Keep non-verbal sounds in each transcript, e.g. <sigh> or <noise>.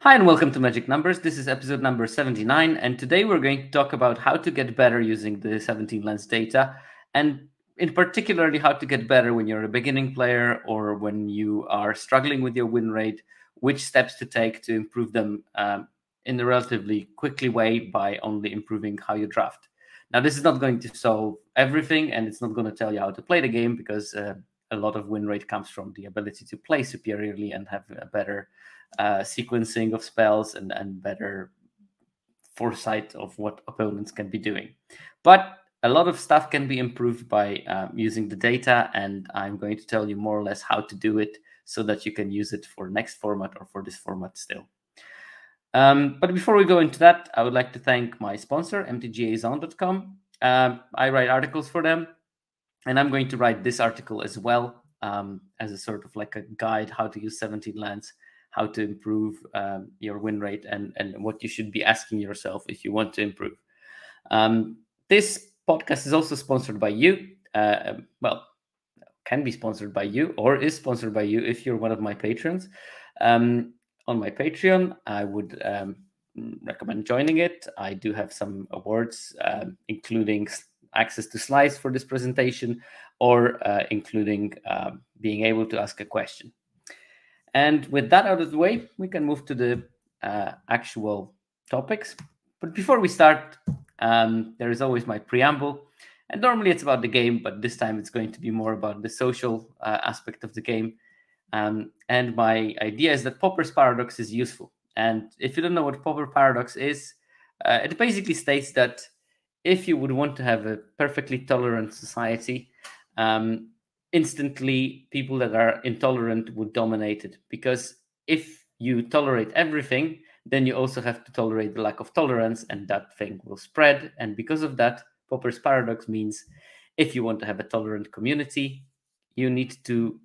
Hi, and welcome to Magic Numbers. This is episode number 79, and today we're going to talk about how to get better using the 17 Lands data, and in particularly how to get better when you're a beginning player or when you are struggling with your win rate, which steps to take to improve them um, in a relatively quickly way by only improving how you draft. Now, this is not going to solve everything, and it's not going to tell you how to play the game because uh, a lot of win rate comes from the ability to play superiorly and have a better uh, sequencing of spells and, and better foresight of what opponents can be doing. But a lot of stuff can be improved by um, using the data, and I'm going to tell you more or less how to do it so that you can use it for next format or for this format still. Um, but before we go into that, I would like to thank my sponsor, mtgazone.com. Um, I write articles for them, and I'm going to write this article as well um, as a sort of like a guide how to use 17 lands how to improve um, your win rate and, and what you should be asking yourself if you want to improve. Um, this podcast is also sponsored by you. Uh, well, can be sponsored by you or is sponsored by you if you're one of my patrons. Um, on my Patreon, I would um, recommend joining it. I do have some awards, um, including access to slides for this presentation or uh, including um, being able to ask a question. And with that out of the way, we can move to the uh, actual topics. But before we start, um, there is always my preamble. And normally it's about the game, but this time it's going to be more about the social uh, aspect of the game. Um, and my idea is that Popper's paradox is useful. And if you don't know what Popper paradox is, uh, it basically states that if you would want to have a perfectly tolerant society, um, instantly people that are intolerant would dominate it. Because if you tolerate everything then you also have to tolerate the lack of tolerance and that thing will spread. And because of that popper's paradox means if you want to have a tolerant community you need to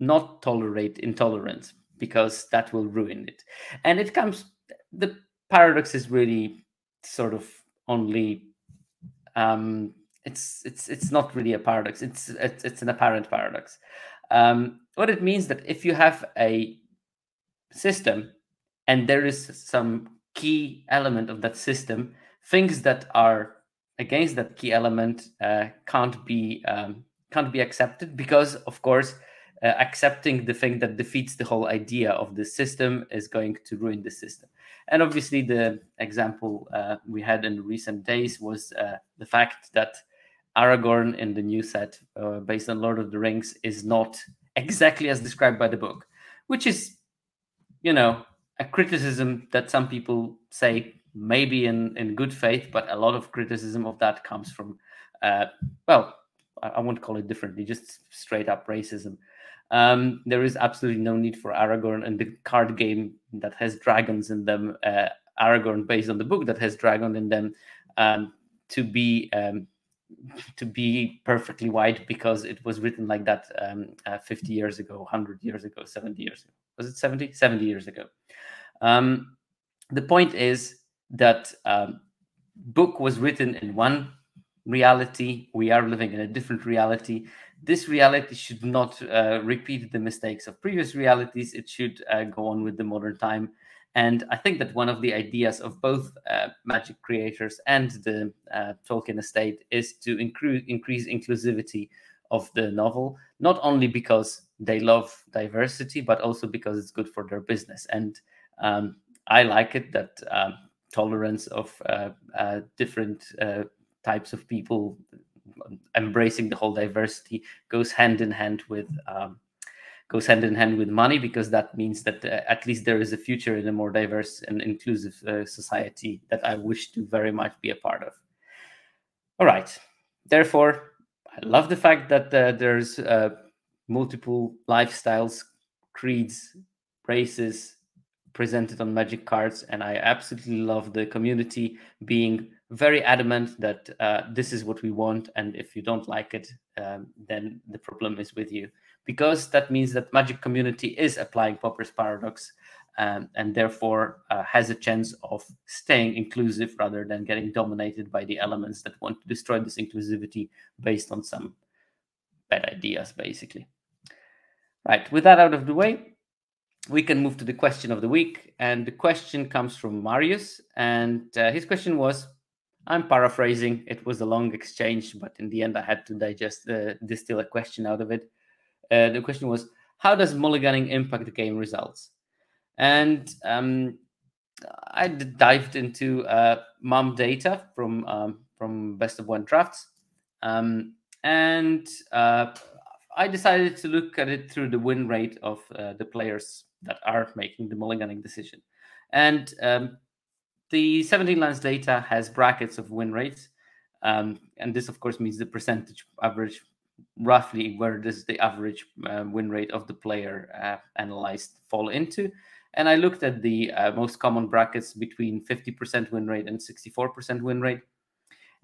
not tolerate intolerance because that will ruin it. And it comes the paradox is really sort of only um, it's it's it's not really a paradox. It's it's, it's an apparent paradox. Um, what it means that if you have a system and there is some key element of that system, things that are against that key element uh, can't be um, can't be accepted because, of course, uh, accepting the thing that defeats the whole idea of the system is going to ruin the system. And obviously, the example uh, we had in recent days was uh, the fact that Aragorn in the new set, uh, based on Lord of the Rings, is not exactly as described by the book, which is, you know, a criticism that some people say maybe in in good faith, but a lot of criticism of that comes from, uh, well, I, I won't call it differently, just straight up racism. Um, there is absolutely no need for Aragorn and the card game that has dragons in them, uh, Aragorn based on the book that has dragon in them, um, to be um, to be perfectly white because it was written like that um, uh, 50 years ago, 100 years ago, 70 years ago. Was it 70? 70 years ago. Um, the point is that um, book was written in one reality. We are living in a different reality. This reality should not uh, repeat the mistakes of previous realities. It should uh, go on with the modern time and I think that one of the ideas of both uh, Magic creators and the uh, Tolkien estate is to incre- increase inclusivity of the novel, not only because they love diversity, but also because it's good for their business. And um, I like it that um, tolerance of uh, uh different uh, types of people, embracing the whole diversity, goes hand in hand with um, goes hand in hand with money because that means that uh, at least there is a future in a more diverse and inclusive uh, society that I wish to very much be a part of. All right. Therefore, I love the fact that uh, there's uh, multiple lifestyles, creeds, races presented on magic cards, and I absolutely love the community being very adamant that uh, this is what we want, and if you don't like it, um, then the problem is with you because that means that magic community is applying Popper's paradox um, and therefore uh, has a chance of staying inclusive rather than getting dominated by the elements that want to destroy this inclusivity based on some bad ideas, basically. Right, with that out of the way, we can move to the question of the week. And the question comes from Marius. And uh, his question was I'm paraphrasing. It was a long exchange, but in the end, I had to digest, uh, distill a question out of it. Uh, the question was How does mulliganing impact the game results? And um, I dived into uh, MOM data from um, from best of one drafts, um, and uh, I decided to look at it through the win rate of uh, the players that are making the mulliganing decision. And um, the 17 lands data has brackets of win rates. Um, and this, of course, means the percentage average, roughly where does the average uh, win rate of the player uh, analyzed fall into. And I looked at the uh, most common brackets between 50% win rate and 64% win rate.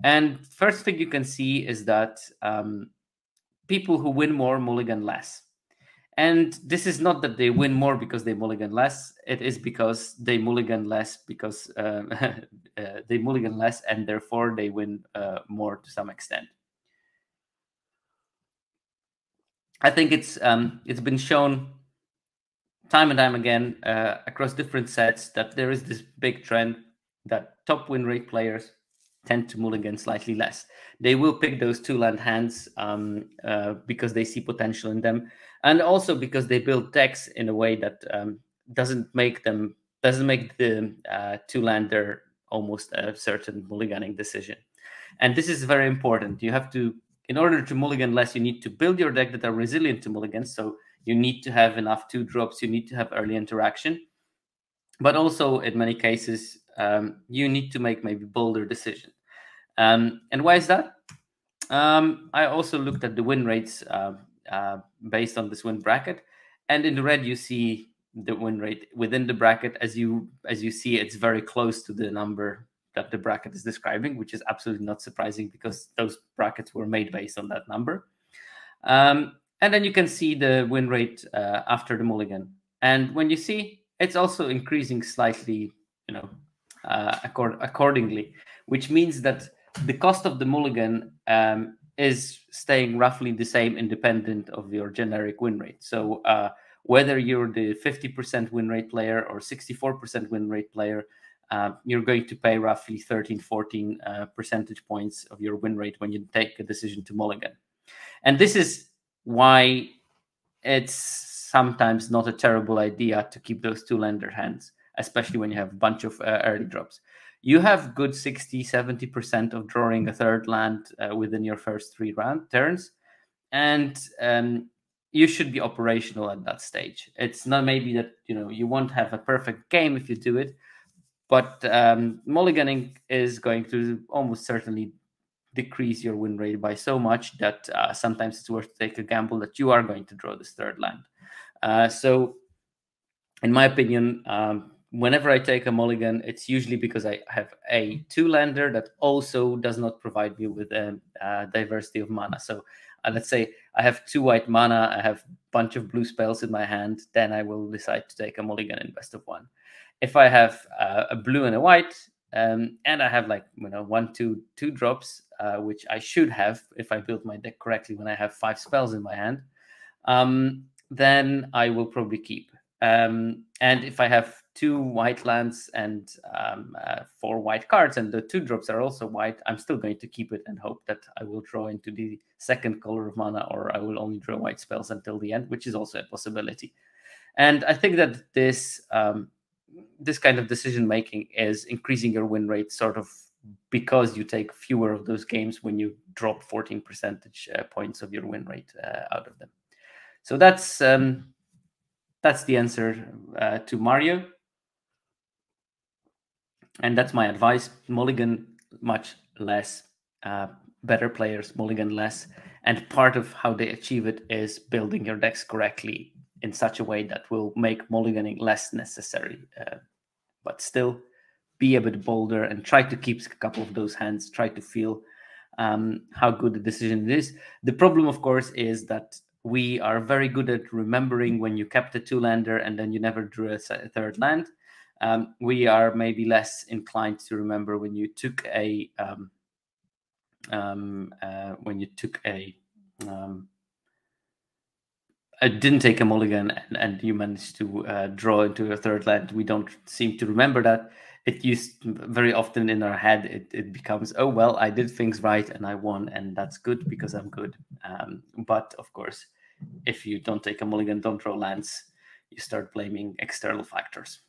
And first thing you can see is that um, people who win more mulligan less. And this is not that they win more because they mulligan less. It is because they mulligan less because uh, <laughs> uh, they mulligan less, and therefore they win uh, more to some extent. I think it's um, it's been shown time and time again uh, across different sets that there is this big trend that top win rate players tend to mulligan slightly less. They will pick those two land hands um, uh, because they see potential in them and also because they build decks in a way that um, doesn't make them doesn't make the uh, two lander almost a certain mulliganing decision. And this is very important. You have to, in order to mulligan less, you need to build your deck that are resilient to mulligans. So you need to have enough two drops. You need to have early interaction, but also in many cases um, you need to make maybe bolder decision. Um, and why is that? Um, I also looked at the win rates uh, uh, based on this win bracket. And in the red, you see the win rate within the bracket. As you as you see, it's very close to the number that the bracket is describing, which is absolutely not surprising because those brackets were made based on that number. Um, and then you can see the win rate uh, after the mulligan. And when you see, it's also increasing slightly, you know, uh, accord accordingly, which means that the cost of the mulligan um, is staying roughly the same independent of your generic win rate. So uh, whether you're the 50% win rate player or 64% win rate player, uh, you're going to pay roughly 13, 14 uh, percentage points of your win rate when you take a decision to mulligan. And this is why it's sometimes not a terrible idea to keep those two lander hands, especially when you have a bunch of uh, early drops. You have good 60 70% of drawing a third land uh, within your first three round turns. And um, you should be operational at that stage. It's not maybe that you know you won't have a perfect game if you do it but um, mulliganing is going to almost certainly decrease your win rate by so much that uh, sometimes it's worth to take a gamble that you are going to draw this third land uh, so in my opinion um, whenever I take a mulligan, it's usually because I have a two lander that also does not provide me with a, a diversity of mana. So uh, let's say I have two white mana, I have a bunch of blue spells in my hand, then I will decide to take a mulligan in best of one. If I have uh, a blue and a white, um, and I have like you know one, two, two drops, uh, which I should have if I build my deck correctly when I have five spells in my hand, um, then I will probably keep. Um, and if I have two white lands and um, uh, four white cards, and the two drops are also white, I'm still going to keep it and hope that I will draw into the second color of mana, or I will only draw white spells until the end, which is also a possibility. And I think that this um, this kind of decision making is increasing your win rate, sort of because you take fewer of those games when you drop 14 percentage uh, points of your win rate uh, out of them. So that's um, that's the answer uh, to Mario and that's my advice. Mulligan much less, uh, better players mulligan less, and part of how they achieve it is building your decks correctly in such a way that will make mulliganing less necessary, uh, but still be a bit bolder and try to keep a couple of those hands. Try to feel um, how good the decision is. The problem, of course, is that we are very good at remembering when you kept a two lander and then you never drew a third land um, we are maybe less inclined to remember when you took a um, um, uh, when you took a um, I didn't take a mulligan and, and you managed to uh, draw into a third land. We don't seem to remember that. It used very often in our head, it, it becomes, oh, well, I did things right and I won, and that's good because I'm good. Um, but of course, if you don't take a mulligan, don't draw lands, you start blaming external factors.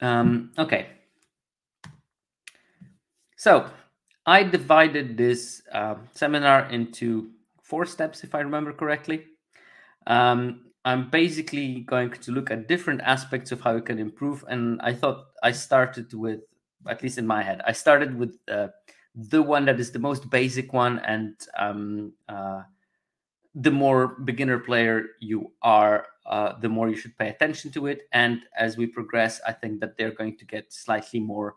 Um, okay. So I divided this uh, seminar into four steps, if I remember correctly. Um, I'm basically going to look at different aspects of how we can improve. And I thought I started with, at least in my head, I started with uh, the one that is the most basic one. And um, uh, the more beginner player you are, uh, the more you should pay attention to it. And as we progress, I think that they're going to get slightly more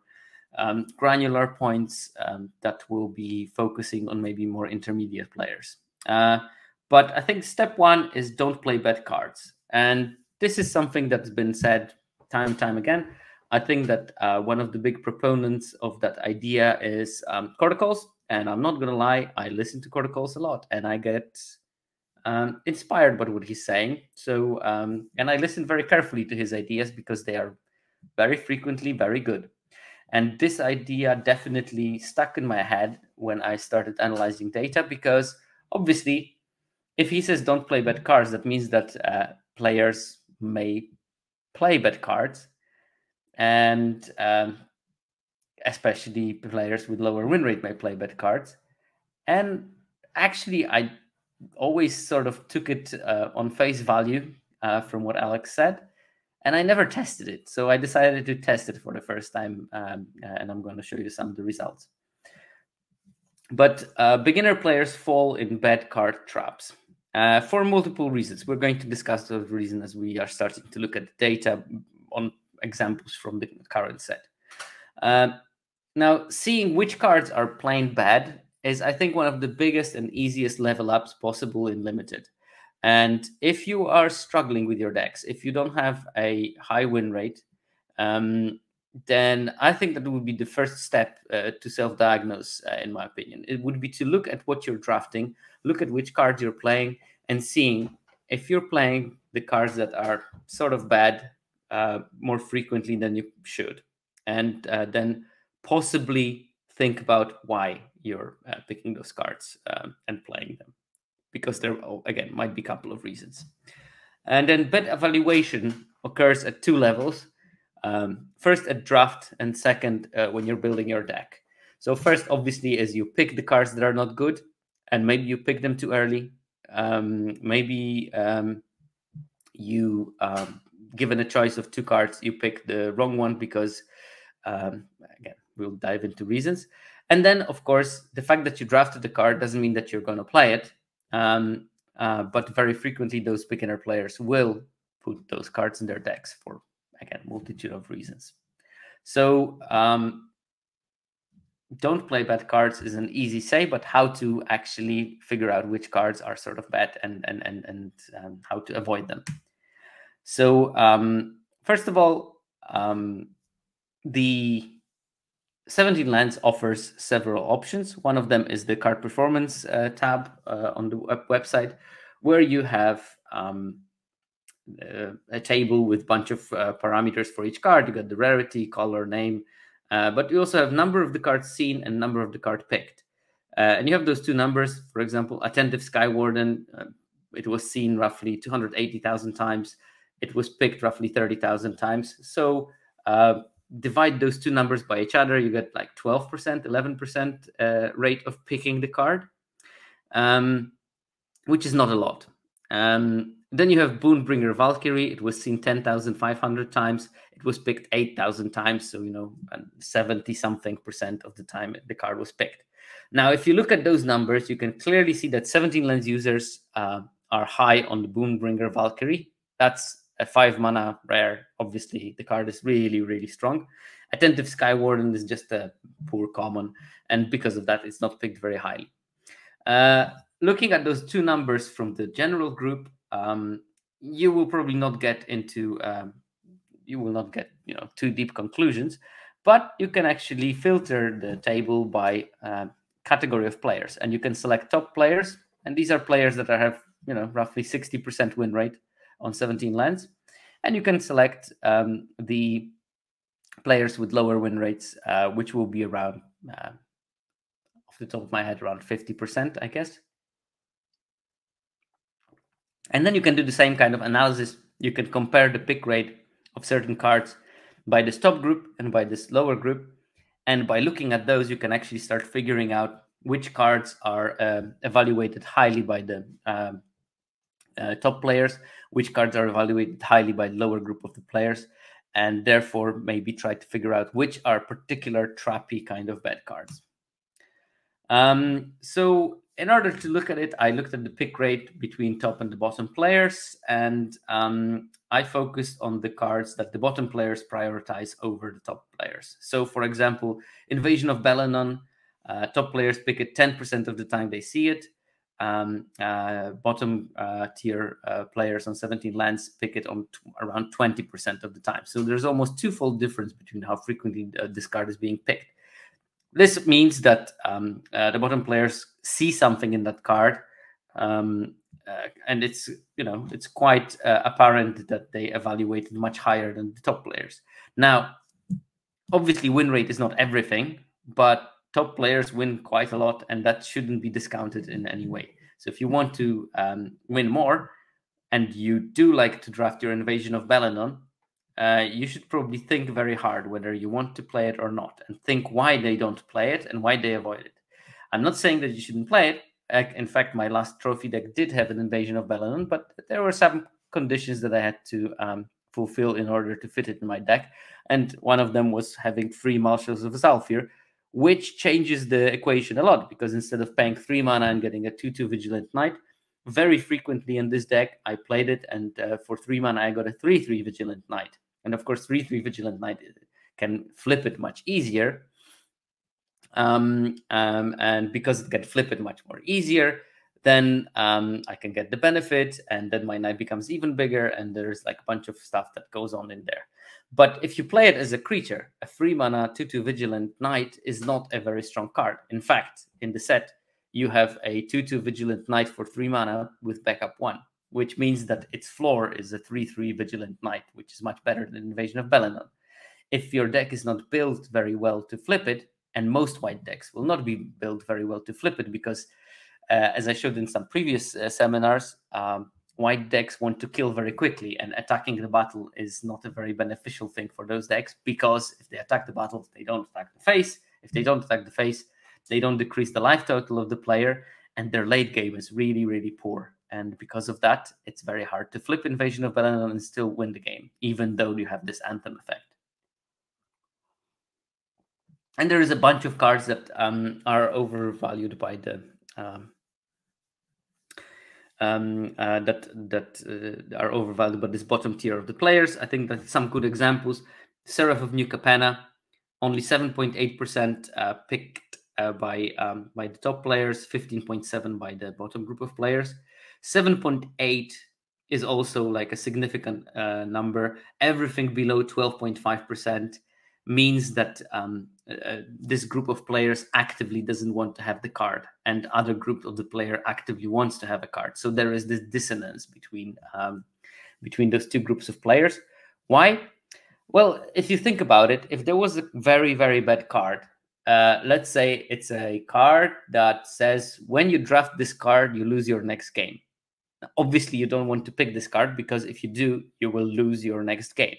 um, granular points um, that will be focusing on maybe more intermediate players. Uh, but I think step one is don't play bad cards. And this is something that's been said time and time again. I think that uh, one of the big proponents of that idea is um, And I'm not going to lie, I listen to Corticals a lot and I get um, inspired by what he's saying. So, um, and I listen very carefully to his ideas because they are very frequently very good. And this idea definitely stuck in my head when I started analyzing data because obviously if he says don't play bad cards, that means that uh, players may play bad cards, and um, especially players with lower win rate may play bad cards. And actually, I always sort of took it uh, on face value uh, from what Alex said, and I never tested it. So I decided to test it for the first time, um, and I'm going to show you some of the results. But uh, beginner players fall in bad card traps uh, for multiple reasons. We're going to discuss those reasons as we are starting to look at the data on examples from the current set. Uh, now, seeing which cards are plain bad is, I think, one of the biggest and easiest level ups possible in Limited. And if you are struggling with your decks, if you don't have a high win rate, um, then I think that would be the first step uh, to self diagnose, uh, in my opinion. It would be to look at what you're drafting, look at which cards you're playing, and seeing if you're playing the cards that are sort of bad uh, more frequently than you should. And uh, then possibly think about why you're uh, picking those cards um, and playing them. Because there, oh, again, might be a couple of reasons. And then bet evaluation occurs at two levels um, first at draft, and second uh, when you're building your deck. So first, obviously, is you pick the cards that are not good, and maybe you pick them too early. Um, maybe um, you, um, given a choice of two cards, you pick the wrong one because, um, again, we'll dive into reasons. And then, of course, the fact that you drafted the card doesn't mean that you're going to play it. Um, uh, but very frequently, those beginner players will put those cards in their decks for again, multitude of reasons. So um, don't play bad cards is an easy say, but how to actually figure out which cards are sort of bad and and and and um, how to avoid them. So um, first of all, um, the 17 Lands offers several options. One of them is the card performance uh, tab uh, on the web website, where you have um, uh, a table with a bunch of uh, parameters for each card. You got the rarity, color, name, uh, but you also have number of the cards seen and number of the card picked. Uh, and you have those two numbers. For example, Attentive Skywarden, uh, it was seen roughly 280,000 times. It was picked roughly 30,000 times. So uh, divide those two numbers by each other, you get like 12%, 11% rate of picking the card, um, which is not a lot. Um, then you have Boonbringer Valkyrie. It was seen 10,500 times. It was picked 8,000 times. So, you know, 70 something percent of the time the card was picked. Now, if you look at those numbers, you can clearly see that 17 Lands users uh, are high on the Boonbringer Valkyrie. That's a five mana rare. Obviously, the card is really, really strong. Attentive Skywarden is just a poor common. And because of that, it's not picked very highly. Uh, looking at those two numbers from the general group, um, you will probably not get into um, you will not get you know too deep conclusions, but you can actually filter the table by uh, category of players, and you can select top players, and these are players that have you know, roughly 60% win rate on 17 lands. And you can select um, the players with lower win rates, uh, which will be around, uh, off the top of my head, around 50%, I guess. And then you can do the same kind of analysis. You can compare the pick rate of certain cards by this top group and by this lower group. And by looking at those, you can actually start figuring out which cards are uh, evaluated highly by the um, uh, top players, which cards are evaluated highly by the lower group of the players, and therefore maybe try to figure out which are particular trappy kind of bad cards. Um, so in order to look at it, I looked at the pick rate between top and the bottom players, and um, I focused on the cards that the bottom players prioritize over the top players. So, for example, Invasion of Belenon, uh, top players pick it 10% of the time they see it. Um, uh, bottom uh, tier uh, players on 17 lands pick it on around 20% of the time. So there's almost twofold difference between how frequently uh, this card is being picked. This means that um, uh, the bottom players see something in that card, um, uh, and it's you know it's quite uh, apparent that they evaluated much higher than the top players. Now, obviously, win rate is not everything, but top players win quite a lot, and that shouldn't be discounted in any way. So, if you want to um, win more, and you do like to draft your invasion of Belenon, uh, you should probably think very hard whether you want to play it or not, and think why they don't play it and why they avoid it. I'm not saying that you shouldn't play it. In fact, my last trophy deck did have an invasion of Belenon, but there were some conditions that I had to um, fulfill in order to fit it in my deck. And one of them was having three Marshals of Zhalfir, which changes the equation a lot because instead of paying three mana and getting a 2 2 Vigilant Knight, very frequently in this deck, I played it, and uh, for three mana, I got a 3 3 Vigilant Knight. And of course, 3 3 Vigilant Knight can flip it much easier. Um, um, and because it can flip it much more easier, then um, I can get the benefit, and then my knight becomes even bigger, and there's like a bunch of stuff that goes on in there. But if you play it as a creature, a three mana 2 2 Vigilant Knight is not a very strong card. In fact, in the set, you have a 2 2 Vigilant Knight for 3 mana with backup 1 which means that its floor is a 3-3 Vigilant Knight, which is much better than Invasion of Belenon. If your deck is not built very well to flip it, and most white decks will not be built very well to flip it because, uh, as I showed in some previous uh, seminars, um, white decks want to kill very quickly, and attacking the battle is not a very beneficial thing for those decks because if they attack the battle, they don't attack the face. If they don't attack the face, they don't decrease the life total of the player, and their late game is really, really poor. And because of that, it's very hard to flip Invasion of Belenon and still win the game, even though you have this Anthem effect. And there is a bunch of cards that um, are overvalued by the um, um, uh, that that uh, are overvalued by this bottom tier of the players. I think that some good examples: Seraph of New Capenna, only seven point eight percent uh, picked uh, by um, by the top players, fifteen point seven by the bottom group of players. 7.8 is also like a significant uh, number. Everything below 12.5% means that um, uh, this group of players actively doesn't want to have the card, and other group of the player actively wants to have a card. So there is this dissonance between um, between those two groups of players. Why? Well, if you think about it, if there was a very very bad card, uh, let's say it's a card that says when you draft this card, you lose your next game Obviously, you don't want to pick this card because if you do, you will lose your next game.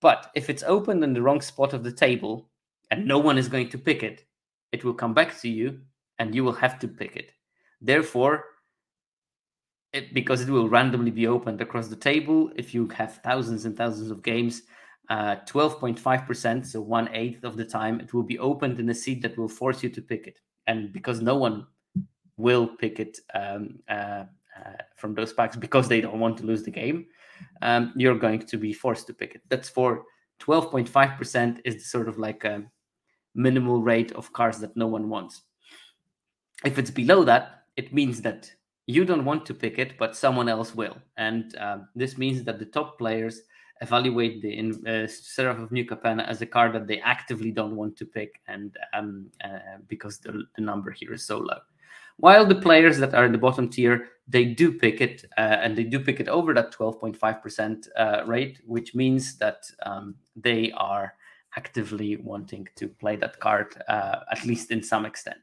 But if it's opened in the wrong spot of the table and no one is going to pick it, it will come back to you and you will have to pick it. Therefore, it, because it will randomly be opened across the table, if you have thousands and thousands of games, 12.5%, uh, so one eighth of the time, it will be opened in a seat that will force you to pick it. And because no one will pick it um, uh, uh, from those packs because they don't want to lose the game, um, you're going to be forced to pick it. That's for 12.5% is the sort of like a minimal rate of cards that no one wants. If it's below that, it means that you don't want to pick it, but someone else will. And uh, this means that the top players evaluate the in, uh, Seraph of New Capenna as a card that they actively don't want to pick, and um, uh, because the, the number here is so low. While the players that are in the bottom tier, they do pick it, uh, and they do pick it over that 12.5% uh, rate, which means that um, they are actively wanting to play that card, uh, at least in some extent.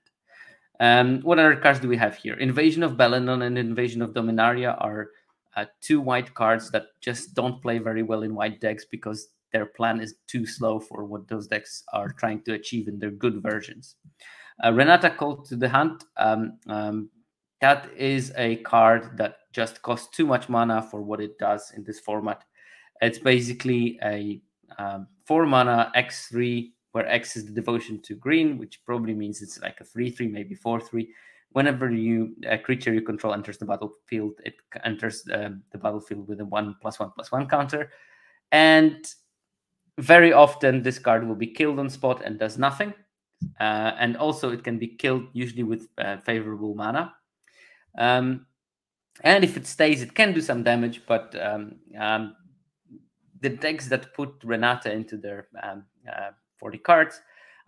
Um, what other cards do we have here? Invasion of Belenon and Invasion of Dominaria are uh, two white cards that just don't play very well in white decks because their plan is too slow for what those decks are trying to achieve in their good versions. Uh, Renata Call to the Hunt. Um, um, that is a card that just costs too much mana for what it does in this format. It's basically a um, four mana X3, where X is the devotion to green, which probably means it's like a 3 3, maybe 4 3. Whenever you a creature you control enters the battlefield, it enters uh, the battlefield with a 1 plus 1 plus 1 counter. And very often this card will be killed on spot and does nothing. Uh, and also it can be killed usually with uh, favorable mana. Um, and if it stays, it can do some damage, but um, um, the decks that put Renata into their um, uh, 40 cards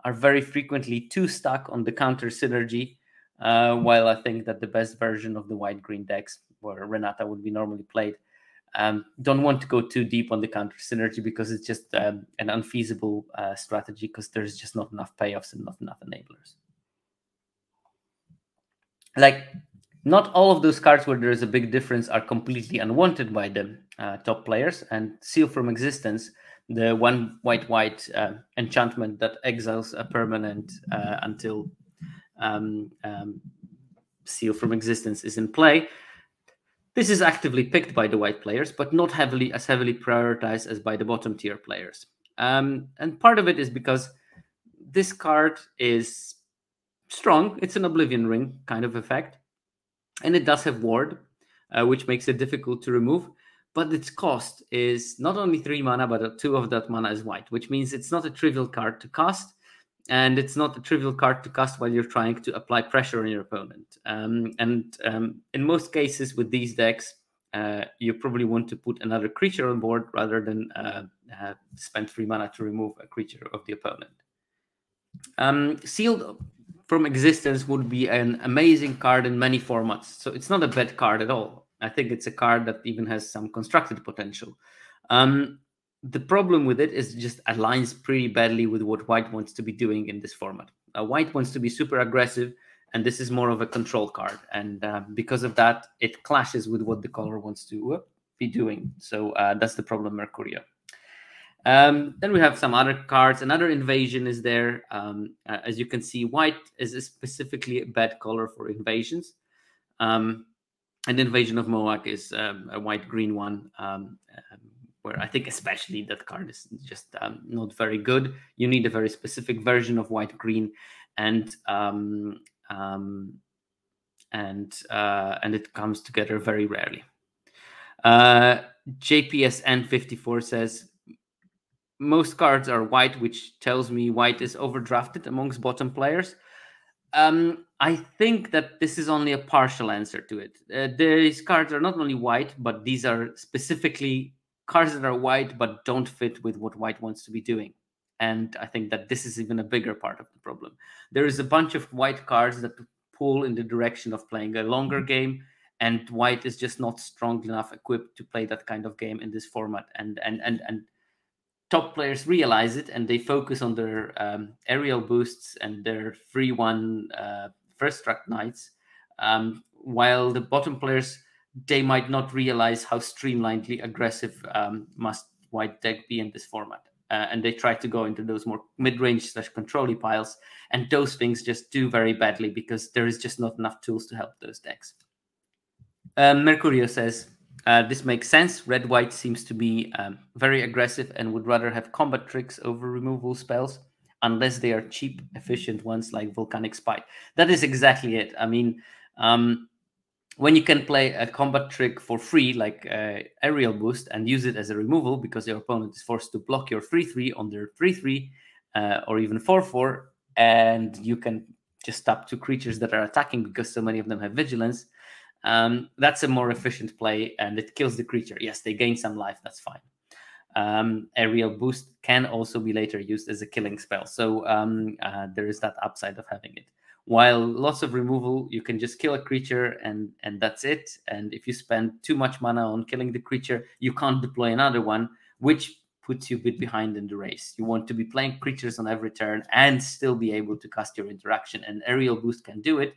are very frequently too stuck on the counter synergy. Uh, while I think that the best version of the white green decks, where Renata would be normally played, um, don't want to go too deep on the counter synergy because it's just um, an unfeasible uh, strategy because there's just not enough payoffs and not enough enablers. Like, not all of those cards where there is a big difference are completely unwanted by the uh, top players. And Seal from Existence, the one white white uh, enchantment that exiles a permanent uh, until um, um, Seal from Existence is in play, this is actively picked by the white players, but not heavily as heavily prioritized as by the bottom tier players. Um, and part of it is because this card is strong. It's an Oblivion Ring kind of effect, and it does have Ward, uh, which makes it difficult to remove. But its cost is not only three mana, but two of that mana is white, which means it's not a trivial card to cast and it's not a trivial card to cast while you're trying to apply pressure on your opponent. Um, and um, in most cases with these decks, uh, you probably want to put another creature on board rather than uh, uh, spend three mana to remove a creature of the opponent. Um, Seal from Existence would be an amazing card in many formats. So it's not a bad card at all. I think it's a card that even has some constructed potential. Um, the problem with it is just aligns pretty badly with what white wants to be doing in this format. Uh, white wants to be super aggressive, and this is more of a control card. And uh, because of that, it clashes with what the color wants to uh, be doing. So uh, that's the problem, Mercurio. Um, then we have some other cards. Another invasion is there. Um, uh, as you can see, white is specifically a bad color for invasions. Um, an invasion of Moag is um, a white-green one. Where I think especially that card is just um, not very good. You need a very specific version of white green, and um, um, and uh, and it comes together very rarely. Uh, JPSN54 says most cards are white, which tells me white is overdrafted amongst bottom players. Um, I think that this is only a partial answer to it. Uh, these cards are not only white, but these are specifically cars that are white but don't fit with what white wants to be doing. And I think that this is even a bigger part of the problem. There is a bunch of white cars that pull in the direction of playing a longer mm-hmm. game, and white is just not strong enough equipped to play that kind of game in this format. And and and and top players realize it, and they focus on their um, aerial boosts and their free one uh, first struck knights, um, while the bottom players they might not realize how streamlinedly aggressive um, must white deck be in this format. Uh, and they try to go into those more mid-range slash control piles, and those things just do very badly because there is just not enough tools to help those decks. Um, Mercurio says uh, this makes sense. Red white seems to be um, very aggressive and would rather have combat tricks over removal spells, unless they are cheap, efficient ones like Volcanic Spite. That is exactly it. I mean, um, when you can play a combat trick for free, like uh, aerial boost, and use it as a removal because your opponent is forced to block your 3 3 on their 3 3 uh, or even 4 4, and you can just tap two creatures that are attacking because so many of them have vigilance. Um, that's a more efficient play and it kills the creature. Yes, they gain some life, that's fine. Um, aerial boost can also be later used as a killing spell. So um, uh, there is that upside of having it. While lots of removal, you can just kill a creature and and that's it. And if you spend too much mana on killing the creature, you can't deploy another one, which puts you a bit behind in the race. You want to be playing creatures on every turn and still be able to cast your interaction. And Aerial Boost can do it.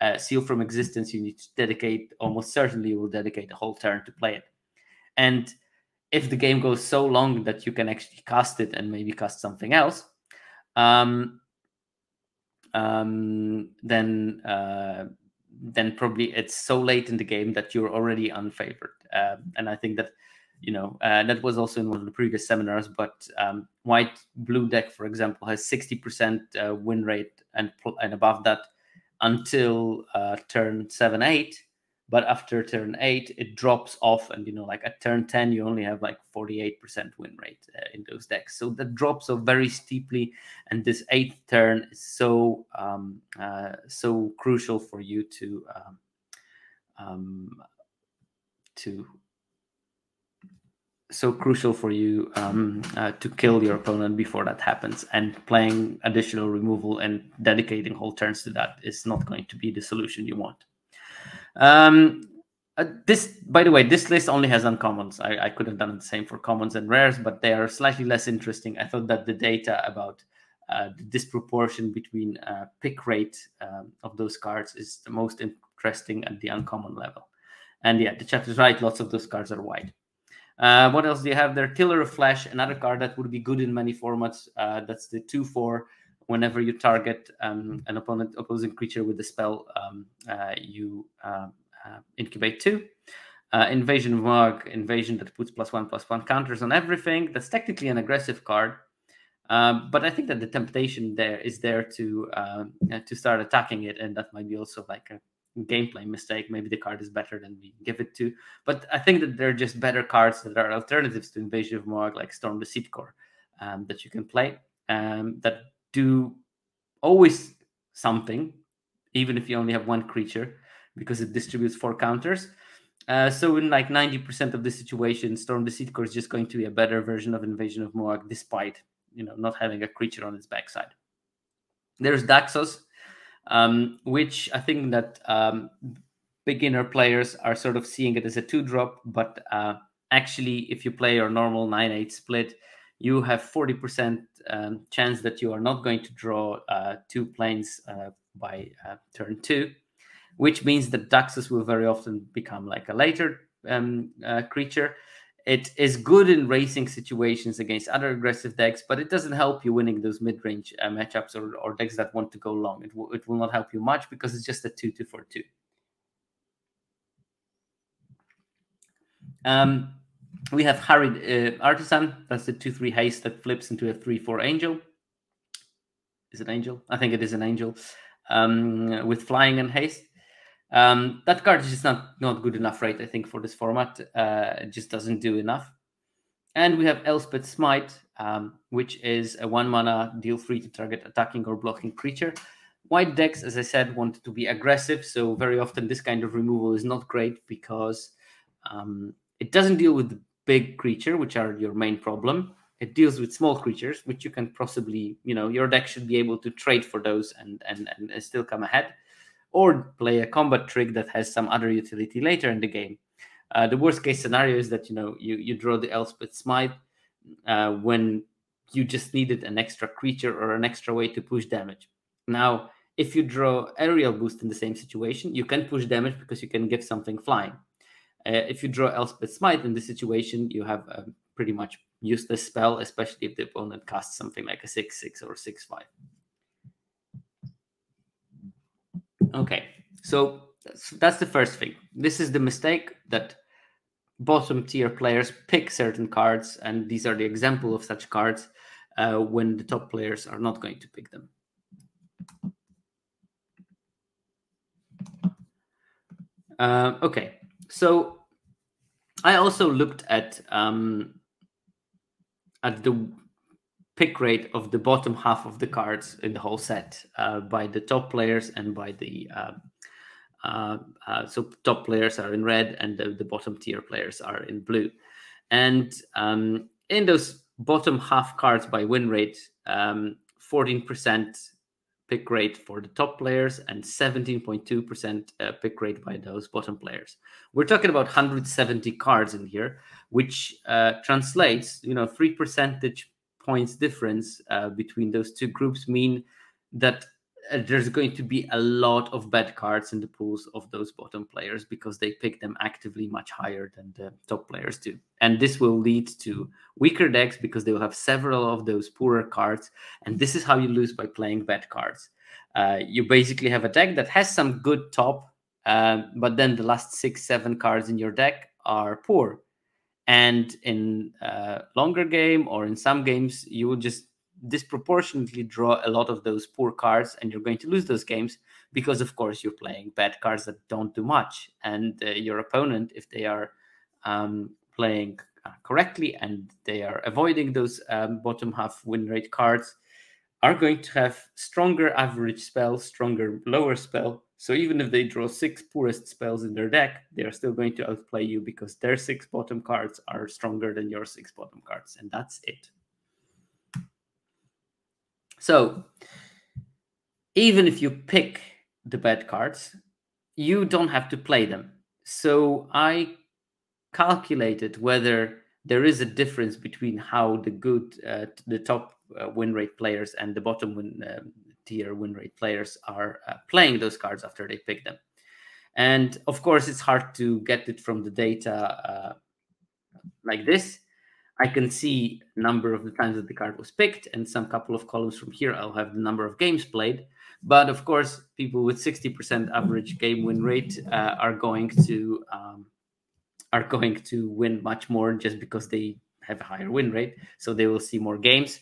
Uh, Seal from Existence, you need to dedicate, almost certainly you will dedicate a whole turn to play it. And if the game goes so long that you can actually cast it and maybe cast something else, um, um, then uh, then probably it's so late in the game that you're already unfavored. Uh, and I think that you know uh, that was also in one of the previous seminars. But um, white blue deck, for example, has sixty percent uh, win rate and and above that until uh, turn seven eight but after turn 8 it drops off and you know like at turn 10 you only have like 48% win rate uh, in those decks so that drops off very steeply and this eighth turn is so um, uh, so crucial for you to um, um, to so crucial for you um, uh, to kill your opponent before that happens. And playing additional removal and dedicating whole turns to that is not going to be the solution you want. Um, uh, this, by the way, this list only has uncommons. I, I could have done the same for commons and rares, but they are slightly less interesting. I thought that the data about uh, the disproportion between uh, pick rate um, of those cards is the most interesting at the uncommon level. And yeah, the chat is right. Lots of those cards are white. Uh, what else do you have there? Killer of Flesh, another card that would be good in many formats. Uh, that's the 2 4 whenever you target um, an opponent opposing creature with the spell, um, uh, you uh, uh, incubate two. Uh, invasion of Moag, invasion that puts plus one plus one counters on everything. That's technically an aggressive card, um, but I think that the temptation there is there to uh, to start attacking it, and that might be also like a gameplay mistake. Maybe the card is better than we give it to, but I think that there are just better cards that are alternatives to Invasion of Moag, like Storm the Seedcore, um, that you can play um, that do always something, even if you only have one creature, because it distributes four counters. Uh, so in like 90% of the situation, Storm the Seedcore is just going to be a better version of Invasion of Moag, despite you know not having a creature on its backside. There's Daxos, um, which I think that um, beginner players are sort of seeing it as a two drop, but uh, actually, if you play your normal 9 8 split, you have 40% um, chance that you are not going to draw uh, two plains uh, by uh, turn two, which means that Daxos will very often become like a later um, uh, creature. It is good in racing situations against other aggressive decks, but it doesn't help you winning those mid-range uh, matchups or, or, decks that want to go long. It, it will not help you much because it's just a two two four two. Um, we have Harried uh, Artisan. That's the 2 3 haste that flips into a 3 4 angel. Is it angel? I think it is an angel um, with flying and haste. Um, that card is just not, not good enough, right? I think for this format, uh, it just doesn't do enough. And we have Elspeth Smite, um, which is a one mana deal free to target attacking or blocking creature. White decks, as I said, want to be aggressive, so very often this kind of removal is not great because um, it doesn't deal with the big creature, which are your main problem. It deals with small creatures, which you can possibly, you know, your deck should be able to trade for those and and, and still come ahead, or play a combat trick that has some other utility later in the game. Uh, the worst case scenario is that you know you you draw the Elspeth Smite uh, when you just needed an extra creature or an extra way to push damage. Now, if you draw aerial boost in the same situation, you can push damage because you can give something flying. Uh, if you draw Elspeth Smite in this situation, you have a pretty much useless spell, especially if the opponent casts something like a 6 6 or 6 5. Okay, so that's, that's the first thing. This is the mistake that bottom tier players pick certain cards, and these are the example of such cards uh, when the top players are not going to pick them. Uh, okay, so I also looked at um, at the pick rate of the bottom half of the cards in the whole set uh, by the top players and by the uh, uh, uh so top players are in red and the, the, bottom tier players are in blue. And um, in those bottom half cards by win rate um, 14% pick rate for the top players and 17.2% uh, pick rate by those bottom players. We're talking about 170 cards in here, which uh, translates, you know, three percentage points difference uh, between those two groups mean that there's going to be a lot of bad cards in the pools of those bottom players because they pick them actively much higher than the top players do. And this will lead to weaker decks because they will have several of those poorer cards. And this is how you lose by playing bad cards. Uh, you basically have a deck that has some good top, uh, but then the last six, seven cards in your deck are poor. And in uh, longer game or in some games, you will just disproportionately draw a lot of those poor cards and you're going to lose those games because of course you're playing bad cards that don't do much. And uh, your opponent if they are um, playing uh, correctly and they are avoiding those um, bottom half win rate cards are going to have stronger average spell stronger lower spell. So even if they draw six poorest spells in their deck they are still going to outplay you because their six bottom cards are stronger than your six bottom cards. And that's it so even if you pick the bad cards, you don't have to play them. So I calculated whether there is a difference between how the good, uh, the top uh, win rate players and the bottom win uh, tier win rate players are uh, playing those cards after they pick them. And of course, it's hard to get it from the data uh, like this. I can see number of the times that the card was picked, and some couple of columns from here, I'll have the number of games played. But of course, people with 60% average game win rate uh, are going to um, are going to win much more just because they have a higher win rate. So they will see more games.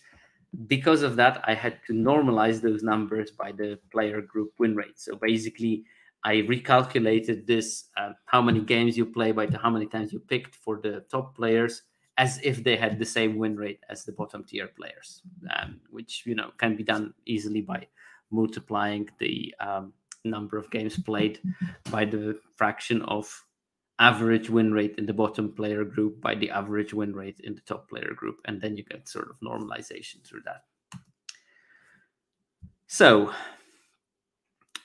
Because of that, I had to normalize those numbers by the player group win rate. So basically, I recalculated this: uh, how many games you play by the how many times you picked for the top players as if they had the same win rate as the bottom tier players, um, which you know can be done easily by multiplying the um, number of games played by the fraction of average win rate in the bottom player group by the average win rate in the top player group, and then you get sort of normalization through that. So